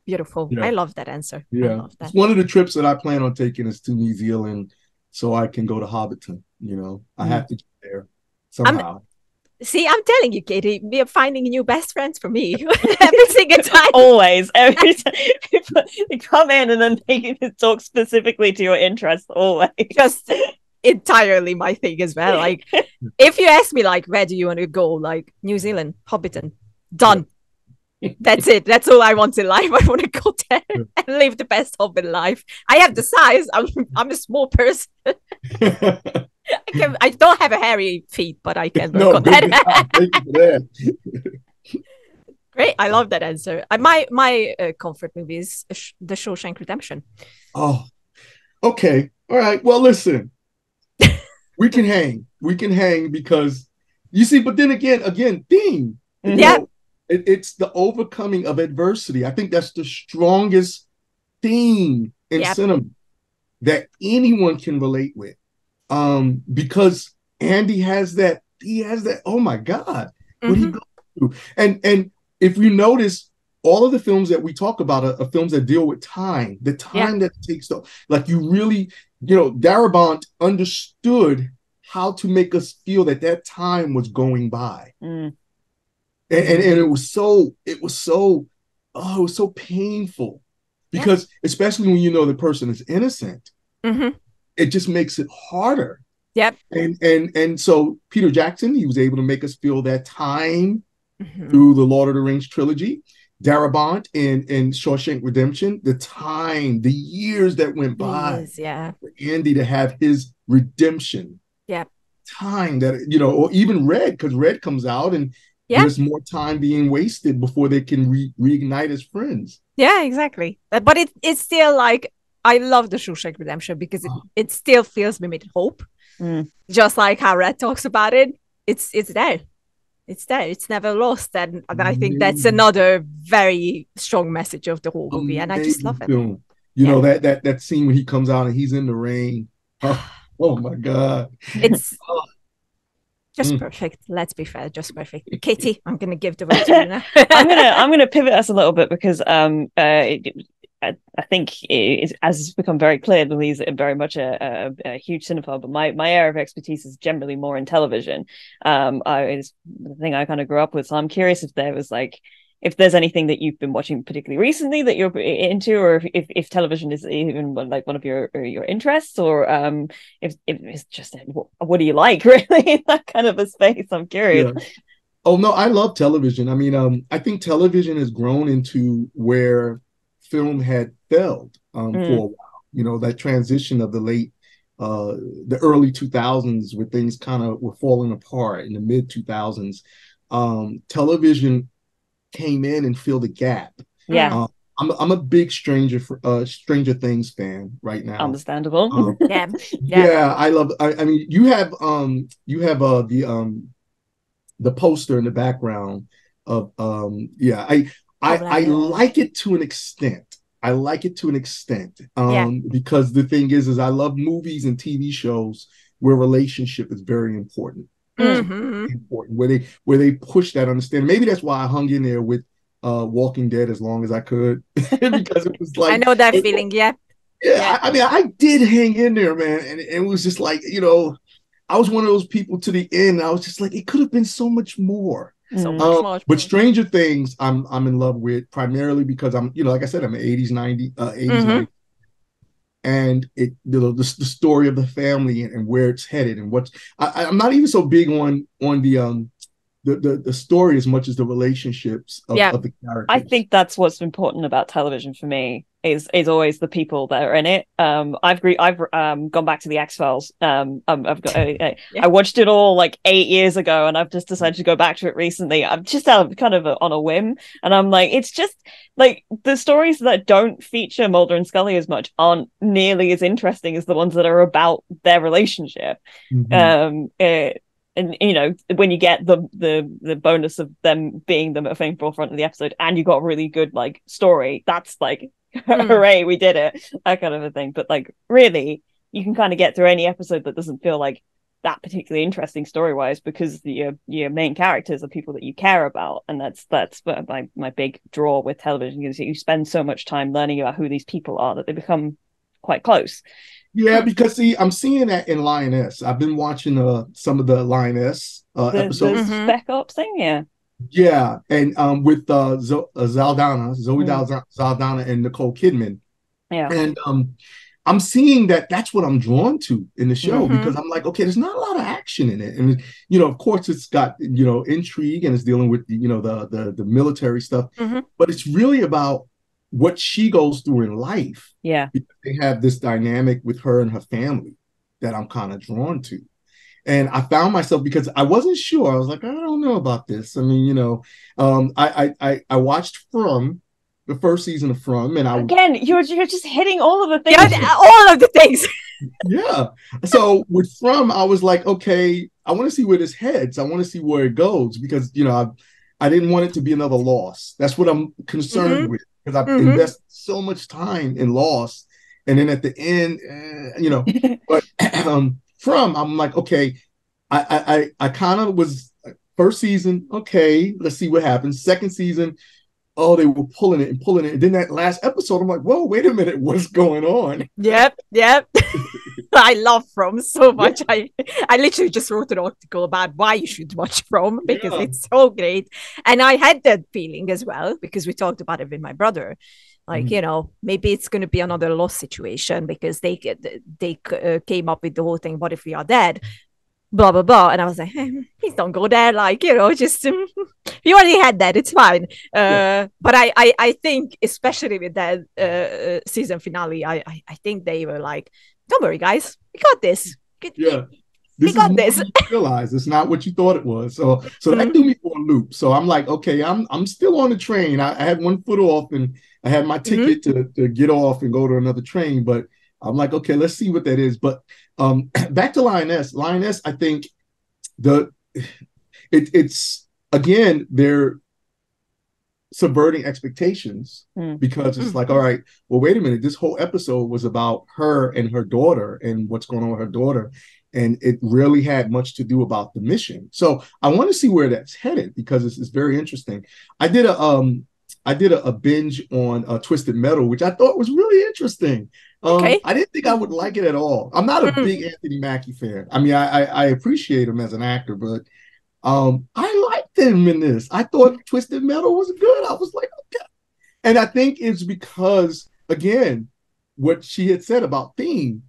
beautiful. Yeah. I love that answer. I yeah love that. it's one of the trips that i plan on taking is to new zealand so i can go to hobbiton you know i Mm. have to get there somehow See, I'm telling you, Katie, we are finding new best friends for me every single time. always every time people they come in and then they talk specifically to your interests always just entirely my thing as well. Like, if you ask me, like, where do you want to go? Like, New Zealand, Hobbiton, done. That's it. That's all I want in life. I want to go there and live the best Hobbit life. I have the size. I'm I'm a small person. I, can, I don't have a hairy feet, but I can no on that. job. thank you for that Great. I love that answer. Uh, my my uh, comfort movie is The Shawshank Redemption. Oh, okay. All right. Well, listen, we can hang. We can hang because you see, but then again, again, theme. Yeah. it- it's the overcoming of adversity. I think that's the strongest theme in Yep. cinema that anyone can relate with. Um, because Andy has that, he has that, oh my God, what he Mhm. goes through. And and if you notice, all of the films that we talk about are, are films that deal with time, the time that it takes to like you really, you know, Darabont understood how to make us feel that that time was going by. Mm. And, and, and it was so, it was so, oh, it was so painful because especially when you know the person is innocent, Mhm. It just makes it harder. Yep. And and and so Peter Jackson, he was able to make us feel that time Mhm. through the Lord of the Rings trilogy. Darabont and and Shawshank Redemption, the time, the years that went by yeah. for Andy to have his redemption. Yep. Time that you know, or even Red, because Red comes out and Yeah. there's more time being wasted before they can re- reignite as friends. Yeah, exactly. But it it's still like I love the Shawshank Redemption because it, Oh. it still fills me with hope. Mm. Just like how Red talks about it, it's it's there. It's there. It's never lost. And, and I think that's another very strong message of the whole movie. And I just love it. film. You know that that that scene when he comes out and he's in the rain. Oh, oh my god. It's just Mm. perfect. Let's be fair, just perfect. Katie, I'm gonna give the word to you now. I'm gonna I'm gonna pivot us a little bit because um uh it, I, think it, as it's become very clear, Louise is very much a, a, a huge cinephile, but my, my area of expertise is generally more in television. Um, I it's the thing I kind of grew up with, so I'm curious if there was like if there's anything that you've been watching particularly recently that you're into, or if if, if television is even like one of your your interests, or um if if it's just what, what do you like really in that kind of a space? I'm curious. Yeah. Oh no, I love television. I mean, um, I think television has grown into where film had failed um, Mm. for a while. You know, that transition of the late, uh, the early 2000s where things kind of were falling apart in the mid 2000s. Um, television came in and filled a gap. Yeah, Uh, I'm, I'm a big Stranger for, uh, Stranger Things fan right now. understandable. Um, Yeah. Yeah. yeah. I love. I, I mean, you have um, you have uh the um, the poster in the background of um, yeah. I I I like it to an extent. I like it to an extent. Um, Yeah. because the thing is, is I love movies and TV shows where relationship is very important. Mhm. Important where they where they push that understanding. Maybe that's why I hung in there with uh Walking Dead as long as I could because it was like I know that it- feeling. Yeah. yeah, Yeah. I, I mean, I did hang in there, man, and it was just like you know, I was one of those people to the end. I was just like, it could have been so much more. So Mm. much Um, more. but Stranger Things, I'm I'm in love with primarily because I'm you know, like I said, I'm an '80s, '90s, uh, '80s, Mhm. 90s, and it you know the, the story of the family and, and where it's headed and what's. I, I'm not even so big on on the um the the, the story as much as the relationships of, Yeah. of the characters. I think that's what's important about television for me is is always the people that are in it. Um, I've re- I've um gone back to the X Files. Um, um, I've got I, I, Yeah. I watched it all like eight years ago, and I've just decided to go back to it recently. I'm just out of kind of a, on a whim, and I'm like, it's just like the stories that don't feature Mulder and Scully as much aren't nearly as interesting as the ones that are about their relationship Mhm. um eh, and you know when you get the the the bonus of them being the main forefront of the episode and you got a really good like story that's like Hmm. hooray we did it that kind of a thing but like really you can kind of get through any episode that doesn't feel like that particularly interesting story wise because the, your your main characters are people that you care about and that's that's my my big draw with television is you spend so much time learning about who these people are that they become quite close Yeah, because see, I'm seeing that in Lioness. I've been watching uh some of the Lioness uh the, the episodes. Mhm. spec ops thing yeah Yeah, and um with uh, Zo- uh Zaldana, Zoe Mm. Zaldana, and Nicole Kidman, yeah and um I'm seeing that that's what I'm drawn to in the show Mhm. because I'm like, okay, there's not a lot of action in it, and you know, of course, it's got you know intrigue and it's dealing with you know the the the military stuff, Mhm. but it's really about what she goes through in life yeah they have this dynamic with her and her family that I'm kind of drawn to. And I found myself because I wasn't sure. I was like, I don't know about this. I mean, you know, um, I I I, I watched From the first season of From, and I Again, you're you're just hitting all of the things. Yeah, all of the things. yeah. So with From, I was like, okay, I want to see where this heads. I want to see where it goes because you know I I didn't want it to be another Lost. That's what I'm concerned with because I've Mhm. invested so much time in Lost, and then at the end, eh, you know. but um, from I'm like, okay, I I I, I kind of was first season, okay, let's see what happens. Second season, oh, they were pulling it and pulling it. And then that last episode, I'm like, whoa, wait a minute, what's going on? Yep, yep. I love From so much. I I literally just wrote an article about why you should watch From because Yeah. it's so great. And I had that feeling as well because we talked about it with my brother. Like Mhm. you know, maybe it's going to be another lost situation because they they uh, came up with the whole thing. What if we are dead? Blah blah blah. And I was like, hey, please don't go there. Like you know, just um, you already had that. It's fine. Uh, But I, I I think especially with that uh, season finale, I, I I think they were like, don't worry, guys, we got this. Yeah. We got this. realize it's not what you thought it was. So so that threw me for a loop. So I'm like, okay, I'm I'm still on the train. I, I had one foot off and I had my ticket to, to get off and go to another train, but I'm like, okay, let's see what that is. But um back to Lioness. Lioness, I think the it, it's again, they're subverting expectations Mm. because it's Mm. like, all right, well, wait a minute. This whole episode was about her and her daughter and what's going on with her daughter. And it really had much to do about the mission. So I want to see where that's headed because it's, it's very interesting. I did a um I did a, a binge on uh, Twisted Metal, which I thought was really interesting. Um, Okay. I didn't think I would like it at all. I'm not a Mm. big Anthony Mackie fan. I mean, I, I I appreciate him as an actor, but um, I liked him in this. I thought Twisted Metal was good. I was like, okay. And I think it's because, again, what she had said about theme,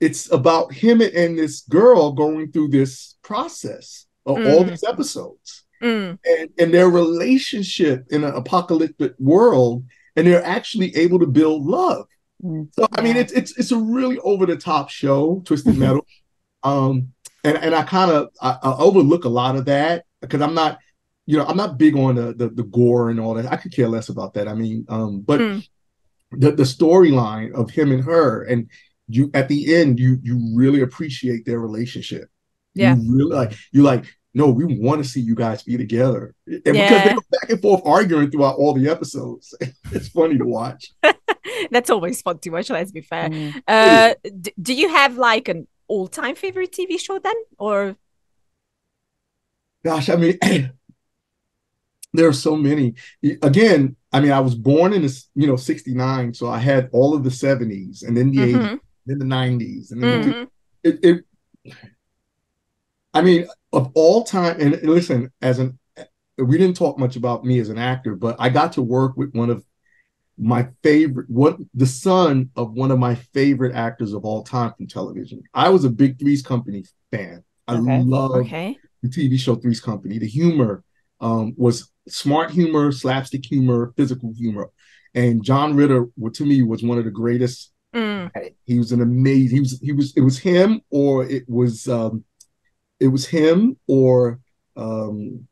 it's about him and this girl going through this process of all Mm. these episodes Mm, and, and their relationship in an apocalyptic world and they're actually able to build love. Mm. So I mean, it's it's it's a really over the top show, Twisted Metal. um, and and I kind of I, I overlook a lot of that because I'm not, you know, I'm not big on the, the the gore and all that. I could care less about that. I mean, um, but Mm. the the storyline of him and her, and you at the end, you you really appreciate their relationship. Yeah. you really like you like. No, we want to see you guys be together, and because they go back and forth arguing throughout all the episodes, it's funny to watch. That's always fun to watch. Let's be fair. Mm. Uh, d- do you have like an all-time favorite TV show then, or Gosh, I mean, there are so many. Again, I mean, I was born in this, you know, 69, so I had all of the 70s and then the 80s, Mhm, then the 90s, and then the, mhm. it, it I mean, of all time, and listen, as an we didn't talk much about me as an actor, but I got to work with one of my favorite, what the son of one of my favorite actors of all time from television. I was a big Three's Company fan. I Okay. love okay. the TV show Three's Company. The humor um, was smart humor, slapstick humor, physical humor. And John Ritter, to me was one of the greatest. Mm, He was an amazing. He was. He was. It was him, or it was. Um, it was him, or um,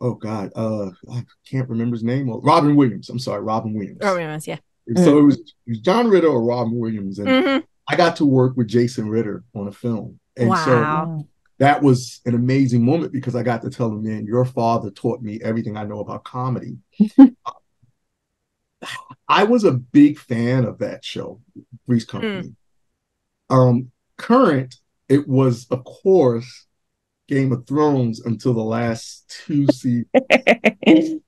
oh God, uh, I can't remember his name. Robin Williams. I'm sorry, Robin Williams. oh, yes, yeah. So it was, it was John Ritter or Robin Williams, and Mhm. I got to work with Jason Ritter on a film. And so that was an amazing moment because I got to tell him, man, your father taught me everything I know about comedy. I was a big fan of that show, Three's Company. Um, current, it was, of course, Game of Thrones until the last two seasons.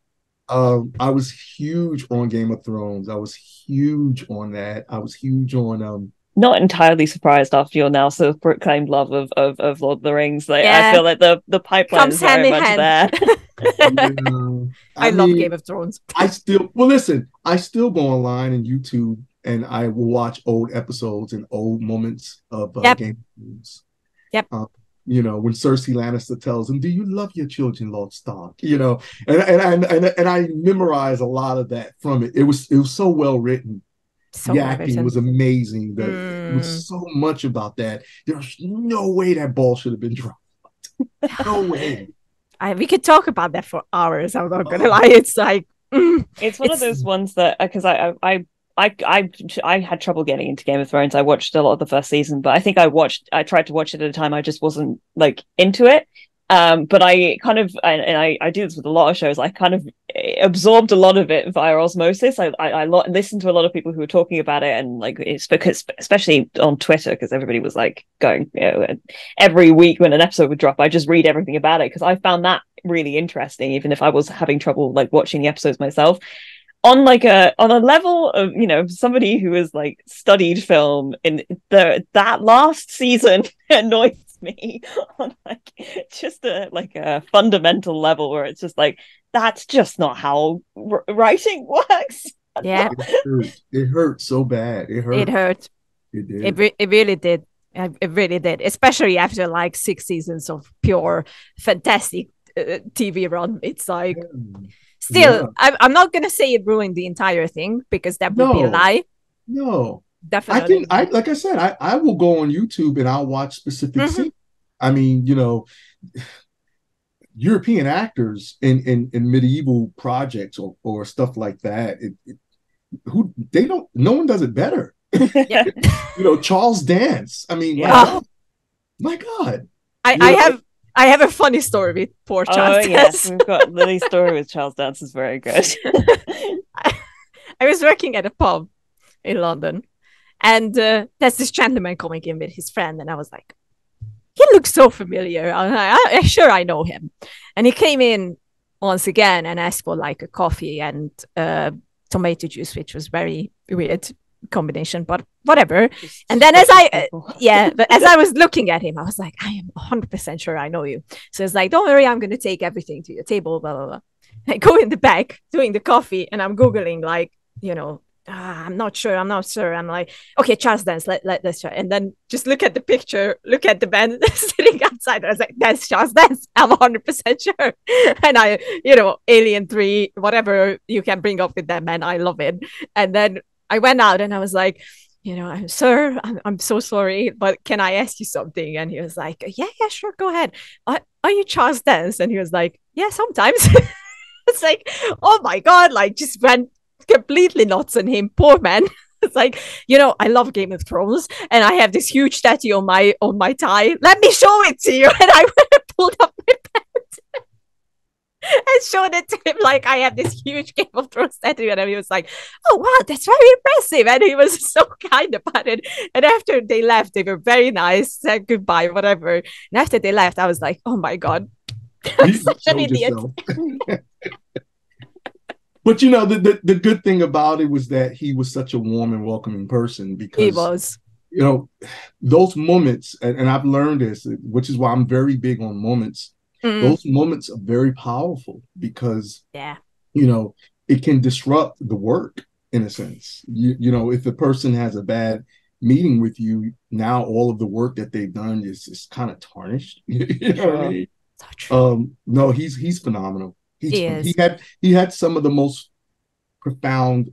Um, I was huge on Game of Thrones. I was huge on that. I was huge on um Not entirely surprised after your now so proclaimed love of, of, of Lord of the Rings. Like Yeah. I feel like the the pipeline Comes is very hand much hand. there. yeah, I, love mean, Game of Thrones. I still well listen, I still go online and YouTube and I will watch old episodes and old moments of uh, Yep. Game of Thrones. Yep. Uh, you know, when Cersei Lannister tells him, Do you love your children, Lord Stark? You know, and and and and, and I memorize a lot of that from it. It was it was so well written. So the acting written. was amazing. The, It Mm. was so much about that. There's no way that ball should have been dropped. No way. I, we could talk about that for hours. I'm not gonna Oh. lie. It's like mm, It's one It's- of those ones that because I, I I I I I had trouble getting into Game of Thrones. I watched a lot of the first season, but I think I watched I tried to watch it at a time I just wasn't like into it. Um, but I kind of and, I I do this with a lot of shows. I kind of absorbed a lot of it via osmosis. I I, I lo- listened to a lot of people who were talking about it, and like it's because especially on Twitter because everybody was like going you know every week when an episode would drop. I just read everything about it because I found that really interesting, even if I was having trouble like watching the episodes myself on like a on a level of you know somebody who has like studied film in the that last season annoys me on like just a like a fundamental level where it's just like that's just not how r- writing works yeah, It hurt. It hurt so bad. It hurt. it hurt. It did. It re- it really did. It really did, especially after like six seasons of pure fantastic uh, TV run. It's like still, Yeah. I, I'm not gonna say it ruined the entire thing because that would be a lie. no. Definitely. I can I like I said, I, I will go on YouTube and I'll watch specific Mhm. scenes. I mean, you know, European actors in, in, in medieval projects or, or stuff like that, it, it- who they don't no one does it better. Yeah. You know, Charles Dance. I mean, my God. My God. I, you I know, have I have a funny story with poor Charles. oh yes we've got lily's story with charles dance is very good I was working at a pub in London, and uh, there's this gentleman coming in with his friend, and I was like, he looks so familiar. I'm like, "Ah, yeah, sure, I know him. And he came in once again and asked for like a coffee and uh, tomato juice, which was very weird combination, but whatever. And then as I- Yeah, but as I was looking at him, I was like, I am 100% sure I know you. So it's like, don't worry, I'm going to take everything to your table, blah, blah, blah. I go in the back doing the coffee and I'm Googling, like, you know, ah, I'm not sure. I'm not sure. I'm like, okay, Charles Dance. Let, let let's try. And then just look at the picture. Look at the band sitting outside. I was like, that's Charles Dance. I'm 100 percent sure. And I, you know, Alien Three, whatever you can bring up with that man, I love it. And then I went out and I was like, you know, I'm sir, I'm, I'm so sorry, but can I ask you something? And he was like, yeah, yeah, sure, go ahead. Are, are you Charles Dance? And he was like, yeah, sometimes. it's like, oh my god, like just went completely nuts on him. Poor man. It's like, you know, I love Game of Thrones and I have this huge tattoo on my on my tie. Let me show it to you. And I pulled up my pants and showed it to him like I have this huge Game of Thrones tattoo. And he was like, Oh wow, that's very impressive. And he was so kind about it. And after they left, they were very nice, said goodbye, whatever. And after they left, I was like, Oh my god. I'm such an idiot. But you know, the, the, the good thing about it was that he was such a warm and welcoming person because he was. You know, those moments, and, and I've learned this, which is why I'm very big on moments. Mm. Those moments are very powerful because yeah, you know, it can disrupt the work in a sense. You you know, if the person has a bad meeting with you, now all of the work that they've done is is kind of tarnished. you know I mean? So um, no, he's he's phenomenal. He's, he, he had he had some of the most profound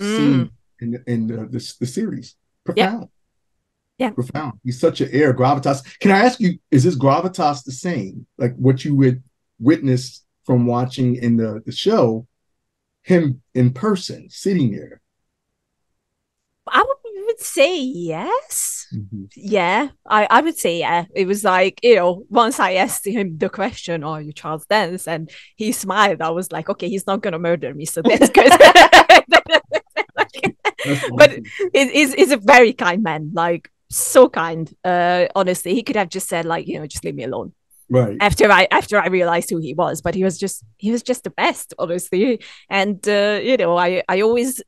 mm. scenes in in the, the, the series. Profound. Yeah. Profound. He's such an air gravitas. Can I ask you, is this gravitas the same? Like what you would witness from watching in the, the show, him in person, sitting there? I would say yes. Mm-hmm. Yeah, I, I would say yeah. It was like, you know, once I asked him the question, Are you Charles Dance? And he smiled. I was like, Okay, he's not going to murder me. So that's good. but he's, he's a very kind man, like so kind. Uh, honestly, he could have just said, like, you know, just leave me alone right after i after i realized who he was but he was just he was just the best honestly and uh, you know i i always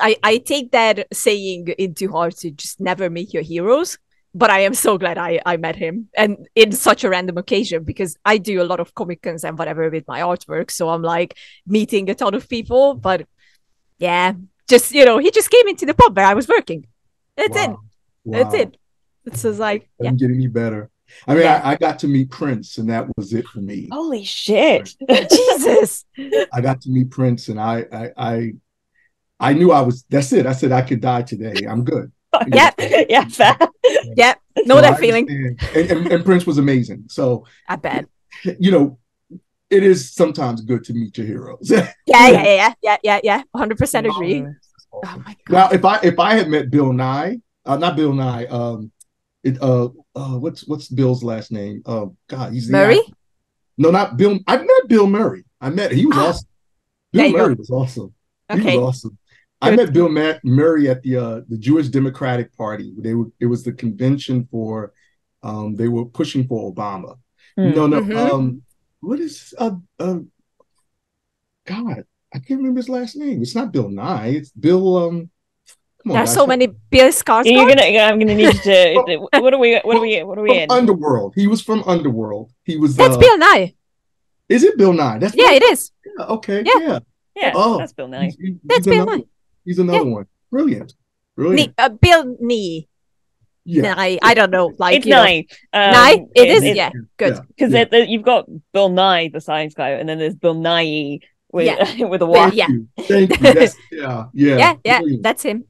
I, I take that saying into heart to just never meet your heroes. But I am so glad I, I met him and in such a random occasion because I do a lot of comic cons and whatever with my artwork. So I'm like meeting a ton of people. But yeah, just, you know, he just came into the pub where I was working. That's wow. it. Wow. That's it. It's just like, yeah. get any better. I mean, yeah. I, I, got to meet Prince, and that was it for me. Holy shit, Jesus! I got to meet Prince, and I, I, I, I knew I was. That's it. I said I could die today. I'm good. yep. Yeah. Fair. Yep. Know so that I feeling. And, and, and, Prince was amazing. So I bet. You know, it is sometimes good to meet your heroes. yeah, yeah, yeah, yeah, yeah, yeah. Hundred percent agree. Oh my god. Now, if I if I had met Bill Nye, uh, not Bill Nye, um, it uh, uh, what's what's Bill's last name? Uh, God, he's Murray. No, not Bill. I met Bill Murray. I met. He was ah. awesome. Bill Murray go. was awesome. Okay. He was awesome. I met Bill Matt Murray at the uh, the Jewish Democratic Party. They were it was the convention for um, they were pushing for Obama. Mm. No, no. Mm-hmm. Um, what is uh, uh, God? I can't remember his last name. It's not Bill Nye. It's Bill. Um, on, There's guys. so many Bill Skarsgård. You're gonna. I'm gonna need you to. what are we? What are we? What are we in? Underworld. He was from Underworld. He was. That's uh, Bill Nye. Is it Bill Nye? That's yeah, Bill it is. Yeah, okay. Yeah. Yeah. yeah oh, that's Bill Nye. He's, he's that's Bill Nye. He's another yeah. one. Brilliant. Brilliant. uh, Bill Nee. Yeah. Nye. I don't know. Like it's Nye. Um, Nye. It is. It, yeah. Good. Because yeah. you've got Bill Nye, the science guy, and then there's Bill Nye with yeah. with a Y. Yeah. Thank you. That's, yeah. Yeah. Yeah. Yeah. That's him.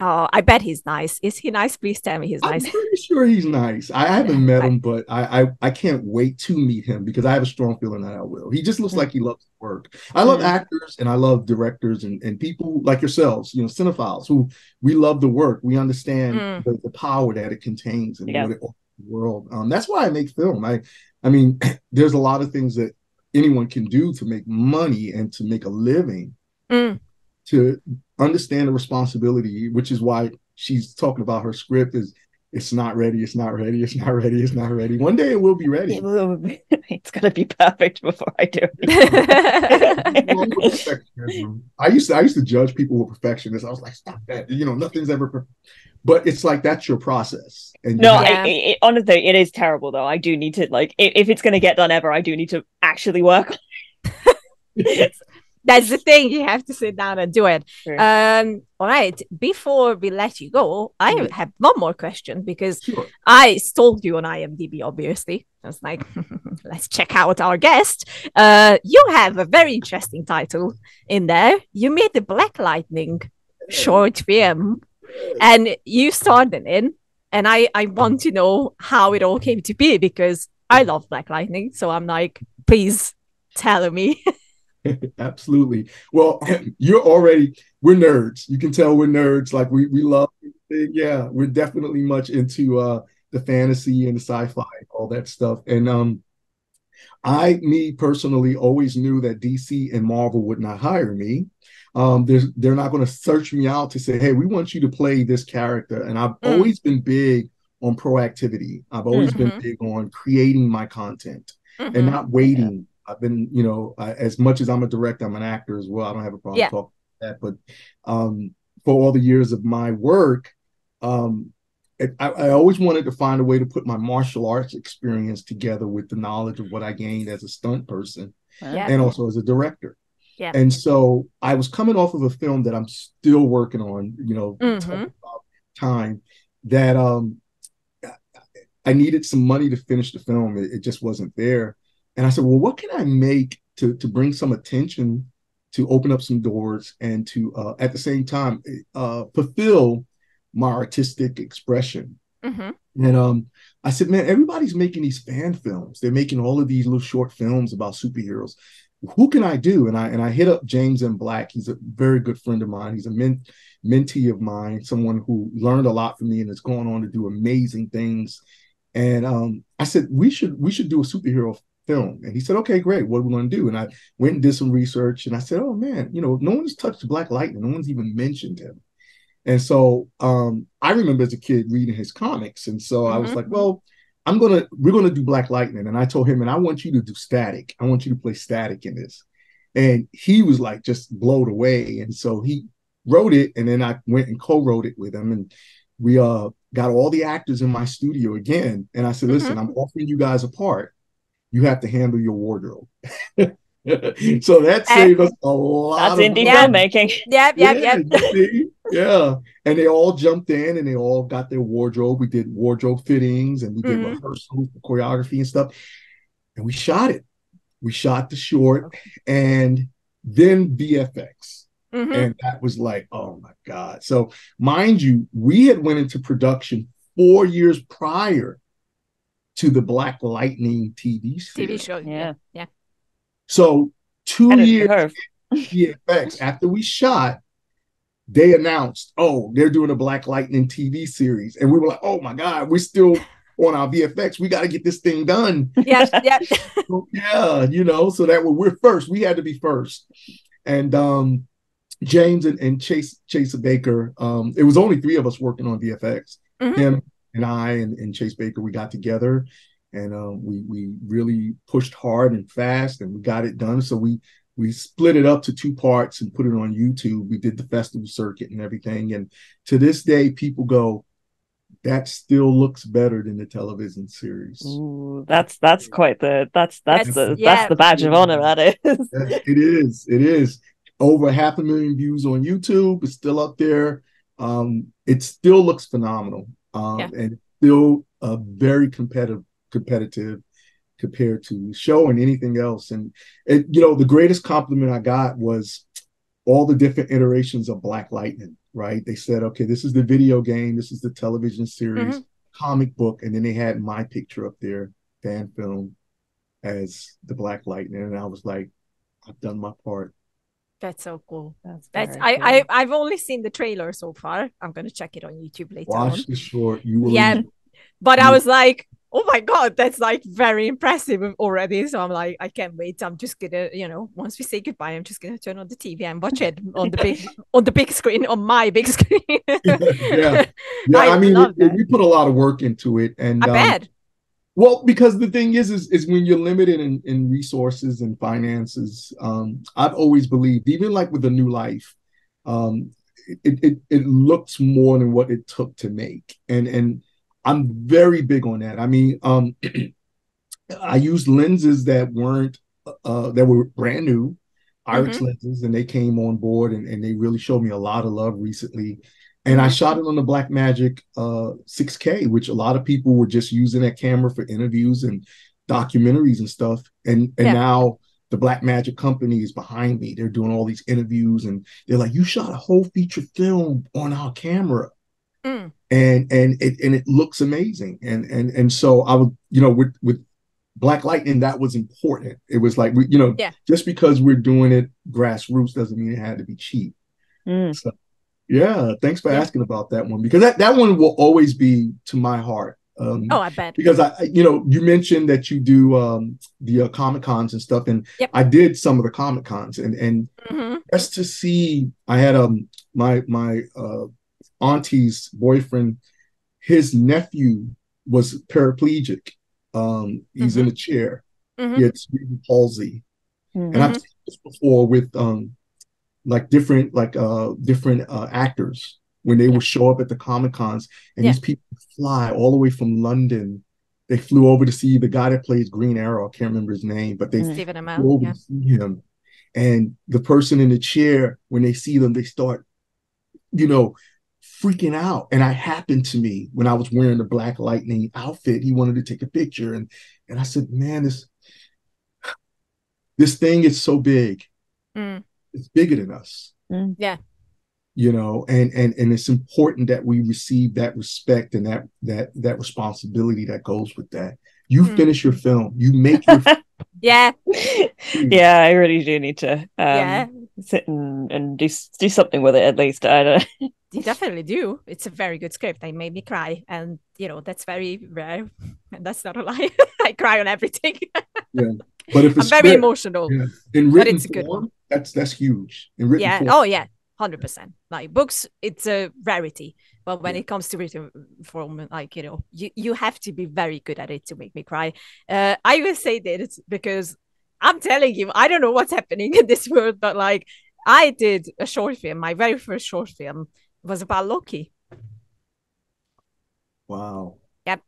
Oh, I bet he's nice. Is he nice? Please tell me he's nice. I'm pretty sure he's nice. I haven't met him, but I, I, I can't wait to meet him because I have a strong feeling that I will. He just looks mm-hmm. like he loves work. I love mm-hmm. actors and I love directors and, and people like yourselves, you know, cinephiles who we love the work. We understand mm. the, the, power that it contains and yeah. what it the world. Um, that's why I make film. I I mean, there's a lot of things that anyone can do to make money and to make a living. Mm. To understand the responsibility, which is why she's talking about her script is it's not ready, it's not ready, it's not ready, it's not ready. One day it will be ready. It will be, it's gonna be perfect before I do it. I used to I used to judge people with perfectionists. I was like, stop that. You know, nothing's ever per-. but it's like that's your process. And no, I, it, honestly, it is terrible though. I do need to like if, if it's gonna get done ever, I do need to actually work That's the thing. You have to sit down and do it. Sure. Um, all right. Before we let you go, I Mhm. have one more question because Sure. I stalked you on IMDb, obviously. I was like, let's check out our guest. Uh, you have a very interesting title in there. You made the Black Lightning short film and you starred in it. And I, I want to know how it all came to be because I love Black Lightning. So I'm like, please tell me. Absolutely. Well, you're already we're nerds. You can tell we're nerds. Like we we love yeah, we're definitely much into uh the fantasy and the sci-fi, all that stuff. And um I me personally always knew that DC and Marvel would not hire me. Um there's they're not going to search me out to say, "Hey, we want you to play this character." And I've Mm. always been big on proactivity. I've always Mhm. been big on creating my content and Mhm. not waiting. I've been, you know, I, as much as I'm a director, I'm an actor as well. I don't have a problem Yeah. talking about that. But um, for all the years of my work, um, it, I, I always wanted to find a way to put my martial arts experience together with the knowledge of what I gained as a stunt person Yeah. and also as a director. Yeah. And so I was coming off of a film that I'm still working on, you know, Mhm. time that um I needed some money to finish the film. It, it just wasn't there. And I said, well, what can I make to to bring some attention to open up some doors and to uh, at the same time uh, fulfill my artistic expression. Mhm. And um, I said, man, everybody's making these fan films. They're making all of these little short films about superheroes. Who can I do? And I and I hit up James M. Black. He's a very good friend of mine. He's a men, mentee of mine, someone who learned a lot from me and has gone on to do amazing things. And um, I said, we should we should do a superhero film. And he said, okay, great. What are we going to do? And I went and did some research. And I said, oh man, you know, no one's touched Black Lightning. No one's even mentioned him. And so um, I remember as a kid reading his comics. And so I was Mhm. like, well, I'm gonna we're gonna do Black Lightning. And I told him, and I want you to do static. I want you to play static in this. And he was like just blown away. And so he wrote it, and then I went and co-wrote it with him. And we uh got all the actors in my studio again. And I said, listen, I'm offering you guys a part. You have to handle your wardrobe. so that saved us a lot That's of indie Yeah. filmmaking. Yep, yep, yep. yeah. And they all jumped in and they all got their wardrobe. We did wardrobe fittings and we did Mhm. rehearsals, choreography and stuff. And we shot it. We shot the short and then VFX. Mhm. And that was like, oh my God. So mind you, we had went into production four years prior to the Black Lightning TV TV show. Yeah. Yeah. Yeah. So two Ahead of the years curve. VFX. After we shot, they announced, oh, they're doing a Black Lightning TV series. And we were like, oh my God, we're still on our VFX. We got to get this thing done. Yeah. Yeah. Yeah, you know, so that we're first. We had to be first. And um James and, and Chase Chase Baker, um, it was only three of us working on VFX. Mhm. Him and I and, and Chase Baker, we got together and um, we we really pushed hard and fast and we got it done. So we we split it up to two parts and put it on YouTube. We did the festival circuit and everything. And to this day, people go, that still looks better than the television series. Ooh, that's that's quite the that's that's, That's- the yeah. that's the badge of honor. That is. it is. It is over half a million views on YouTube. It's still up there. Um, it still looks phenomenal. Um, Yeah. and still uh, very competitive, competitive compared to show and anything else. And it, you know, the greatest compliment I got was all the different iterations of Black Lightning. Right? They said, okay, this is the video game, this is the television series, comic book, and then they had my picture up there, fan film, as the Black Lightning, and I was like, I've done my part. That's so cool. That's That's I, cool. I I've only seen the trailer so far. I'm gonna check it on YouTube later Watch on. the short. You will. Yeah. enjoy- But I was like, oh my god, that's like very impressive already. So I'm like, I can't wait. I'm just gonna, you know, once we say goodbye, I'm just gonna turn on the TV and watch it on the big on the big screen, on my big screen. yeah. Yeah, I I, mean, love it- that. we put a lot of work into it, and I um, bet. Well, because the thing is, is, is when you're limited in, in resources and finances, um, I've always believed, even like with the new life, um, it, it it looks more than what it took to make, and and I'm very big on that. I mean, um, I used lenses that weren't uh, that were brand new. Irix Mhm. lenses, and they came on board and, and they really showed me a lot of love recently. And I shot it on the Blackmagic uh 6K, which a lot of people were just using that camera for interviews and documentaries and stuff. And and Yeah. now the Blackmagic company is behind me. They're doing all these interviews and they're like, you shot a whole feature film on our camera Mm. and and it and it looks amazing and and and so i would you know with with black lightning that was important it was like we you know Yeah. just because we're doing it grassroots doesn't mean it had to be cheap Mm. Yeah thanks for Yeah. asking about that one because that that one will always be to my heart um Oh, I bet. because I, I- you know, you mentioned that you do um, the uh, comic cons and stuff, and Yep. I did some of the comic cons, and and Mhm. just to see, I had um my my uh, auntie's boyfriend, his nephew was paraplegic. Um, he's in a chair. Mhm. He had cerebral palsy, and I've seen this before with um like different like uh different uh actors when they would show up at the comic cons and Yeah. these people fly all the way from London. They flew over to see the guy that plays Green Arrow. I can't remember his name, but they Mm. Stephen flew Amell. over Yeah. to see him. And the person in the chair, when they see them, they start, you know, freaking out. And I happened to me when I was wearing the Black Lightning outfit. He wanted to take a picture, and and I said, "Man, this this thing is so big. Mm. It's bigger than us." Mm. Yeah. You know, and and and it's important that we receive that respect and that that that responsibility that goes with that. You Mm. finish your film. You make your Yeah. yeah, I really do need to um, yeah. sit and, and do do something with it at least. I don't. You definitely do. It's a very good script. They made me cry, and you know that's very rare, and that's not a lie. I cry on everything. Yeah but if I'm it's very script emotional. Yeah. in But written it's a good form, one. That's that's huge. In written Yeah. form, Oh yeah. Hundred percent. Like books, it's a rarity. But when Yeah. it comes to written form, like you know, you you have to be very good at it to make me cry. Uh, I will say this because I'm telling you, I don't know what's happening in this world, but like I did a short film. My very first short film was about Loki. wow. Yep.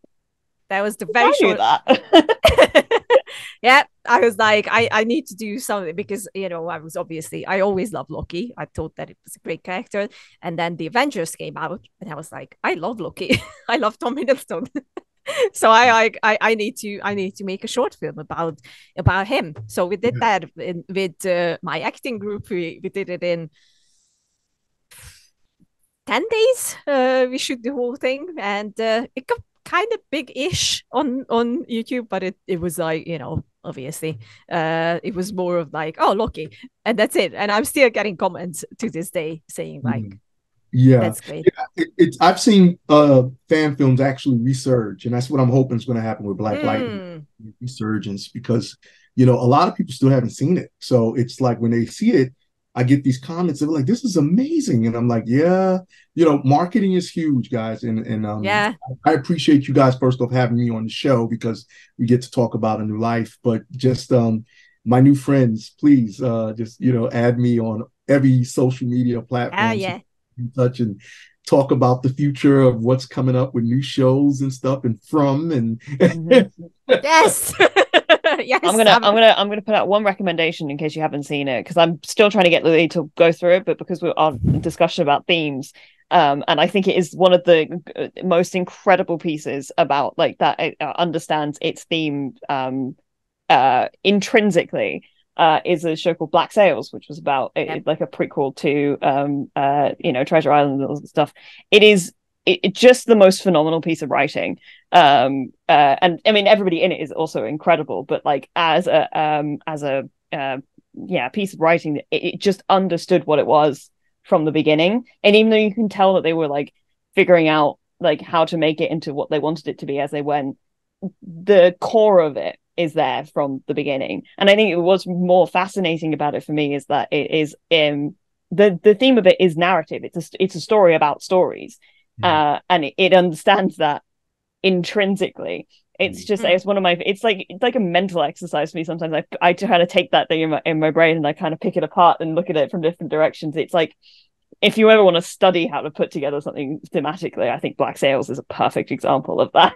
That was the very short. that. yeah, I was like, I, I need to do something because you know I was obviously I always loved Loki. I thought that it was a great character, and then the Avengers came out, and I was like, I love Loki. I love Tom Hiddleston. so I I, I need to I need to make a short film about about him. So we did that in, with uh, my acting group. We we did it in. 10 days uh, we shoot the whole thing and uh, it got kind of big-ish on on youtube but it, it was like you know obviously uh it was more of like oh Loki and that's it and i'm still getting comments to this day saying like Mhm. Yeah. that's great it, it's I've seen uh fan films actually resurge, and that's what I'm hoping is going to happen with Black Lightning Mm, resurgence because you know a lot of people still haven't seen it. So it's like when they see it, I get these comments of like, "This is amazing," and I'm like, "Yeah, you know, marketing is huge, guys." And and um, yeah I appreciate you guys first off having me on the show because we get to talk about a new life. But just um, my new friends, please uh, just you know add me on every social media platform. so yeah we can touch and talk about the future of what's coming up with new shows and stuff and from and Mhm. yes yes I'm gonna, I'm- I'm gonna, I'm gonna put out one recommendation in case you haven't seen it because I'm still trying to get Lily to go through it, but because we're on discussion about themes, um, and I think it is one of the uh, most incredible pieces about like that it uh, understands its theme, um, uh, intrinsically. Uh, is a show called Black Sails, which was about it- like a prequel to, um, uh, you know, Treasure Island and all stuff. It is it, it just the most phenomenal piece of writing. Um uh and i mean everybody in it is also incredible but like as a um as a uh, yeah piece of writing it, it just understood what it was from the beginning. And even though you can tell that they were like figuring out like how to make it into what they wanted it to be as they went the core of it is there from the beginning. And i think what's more fascinating about it for me is that it is um the the theme of it is narrative. It's a it's a story about stories uh and it, it understands that intrinsically. It's just Mm. it's one of my it's like it's like a mental exercise for me sometimes. I i try to take that thing in my, in my brain and i kind of pick it apart and look at it from different directions. It's like if you ever want to study how to put together something thematically i think black sails is a perfect example of that.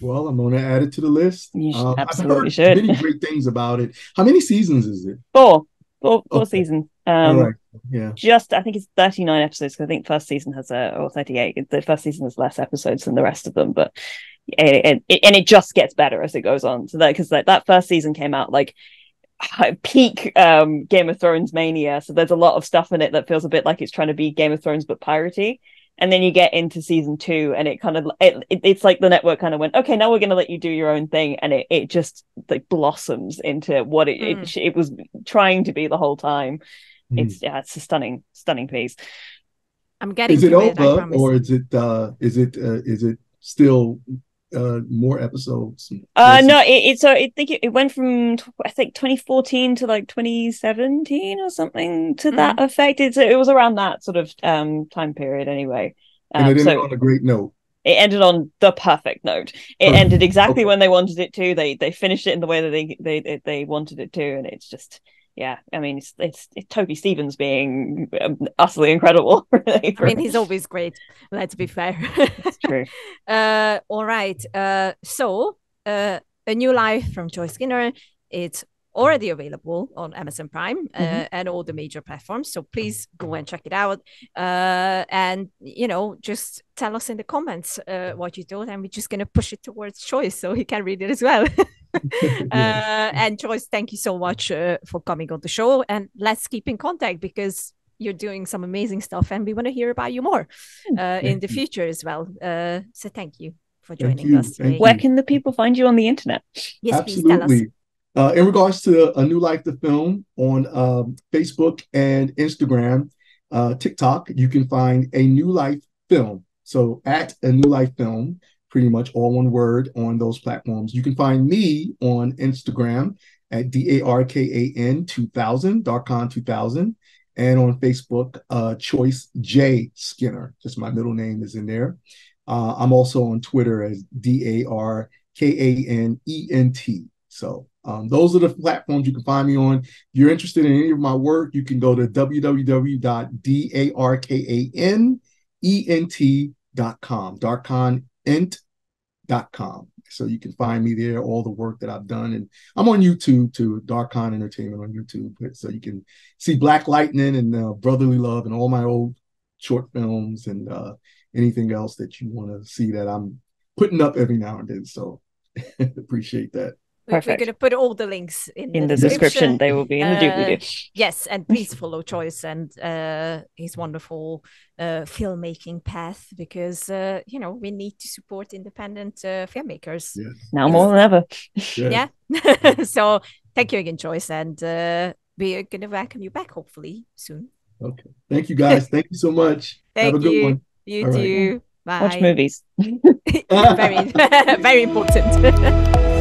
Well i'm going to add it to the list. You should- Um, absolutely i've should. heard many great things about it. How many seasons is it? Four. Four, four Okay. seasons. Um, All right. Yeah. just I think it's 39 episodes 'cause I think first season has a or 38 the first season has less episodes than the rest of them but it, it, and it just gets better as it goes on so that because that, that first season came out like peak um Game of Thrones mania so there's a lot of stuff in it that feels a bit like it's trying to be Game of Thrones but piratey and then you get into season two and it kind of it, it, it's like the network kind of went okay now we're going to let you do your own thing and it, it just like blossoms into what it, Mm. it it was trying to be the whole time Mm. it's yeah, it's a stunning, stunning piece. I'm getting is it to it, over promise. or is it uh is it uh, is it still uh more episodes? Uh, no, it, it so I think it, it went from tw- I think 2014 to like 2017 or something to that Mm-hmm. effect. It's it was around that sort of um time period anyway. And Um, it ended so on a great note. it ended on the perfect note. It Perfect. ended exactly Okay. when they wanted it to. They they finished it in the way that they they they, they wanted it to, and it's just. Yeah, I mean, it's it's, it's Toby Stephens being um, utterly incredible. Really, I mean, he's always great. Let's be fair. it's true. uh, all right. Uh, so, uh, a new life from Choice Skinner. It's already available on Amazon Prime uh, Mhm. and all the major platforms. So please go and check it out. Uh, and you know, just tell us in the comments uh, what you thought, and we're just gonna push it towards Choice so he can read it as well. uh, and Choice, thank you so much uh, for coming on the show, and let's keep in contact because you're doing some amazing stuff, and we want to hear about you more uh, in the you. future as well. Uh, so thank you for Thank joining you. us Thank today. Where can the people find you on the internet? Yes, please tell us. Absolutely. Uh, in regards to A New Life, the film on um, Facebook and Instagram, uh, TikTok, you can find A New Life Film. So at A New Life Film, pretty much all one word on those platforms. You can find me on Instagram at D A R K A N 2000, Darkan 2000, and on Facebook, uh, Choice J Skinner. Just my middle name is in there. Uh, I'm also on Twitter as D A R K A N E N T. So um, those are the platforms you can find me on. If you're interested in any of my work, you can go to www.darkanent.com, darkanent.com. So you can find me there, all the work that I've done. And I'm on YouTube too, Darkan Entertainment on YouTube. So you can see Black Lightning and uh, Brotherly Love and all my old short films and uh, anything else that you want to see that I'm putting up every now and then. So appreciate that. We- We're going to put all the links in, In the description. description, they will be in the Uh. Yes, and please follow Choice and uh, his wonderful uh, filmmaking path because uh, you know we need to support independent uh, filmmakers. Yes. Now more than ever. Yeah. so thank you again, Choice, and uh, we're going to welcome you back hopefully soon. Okay. Thank you guys. Thank you so much. Thank Have a good you. one. You All right. too. Bye. Watch movies. very, very important.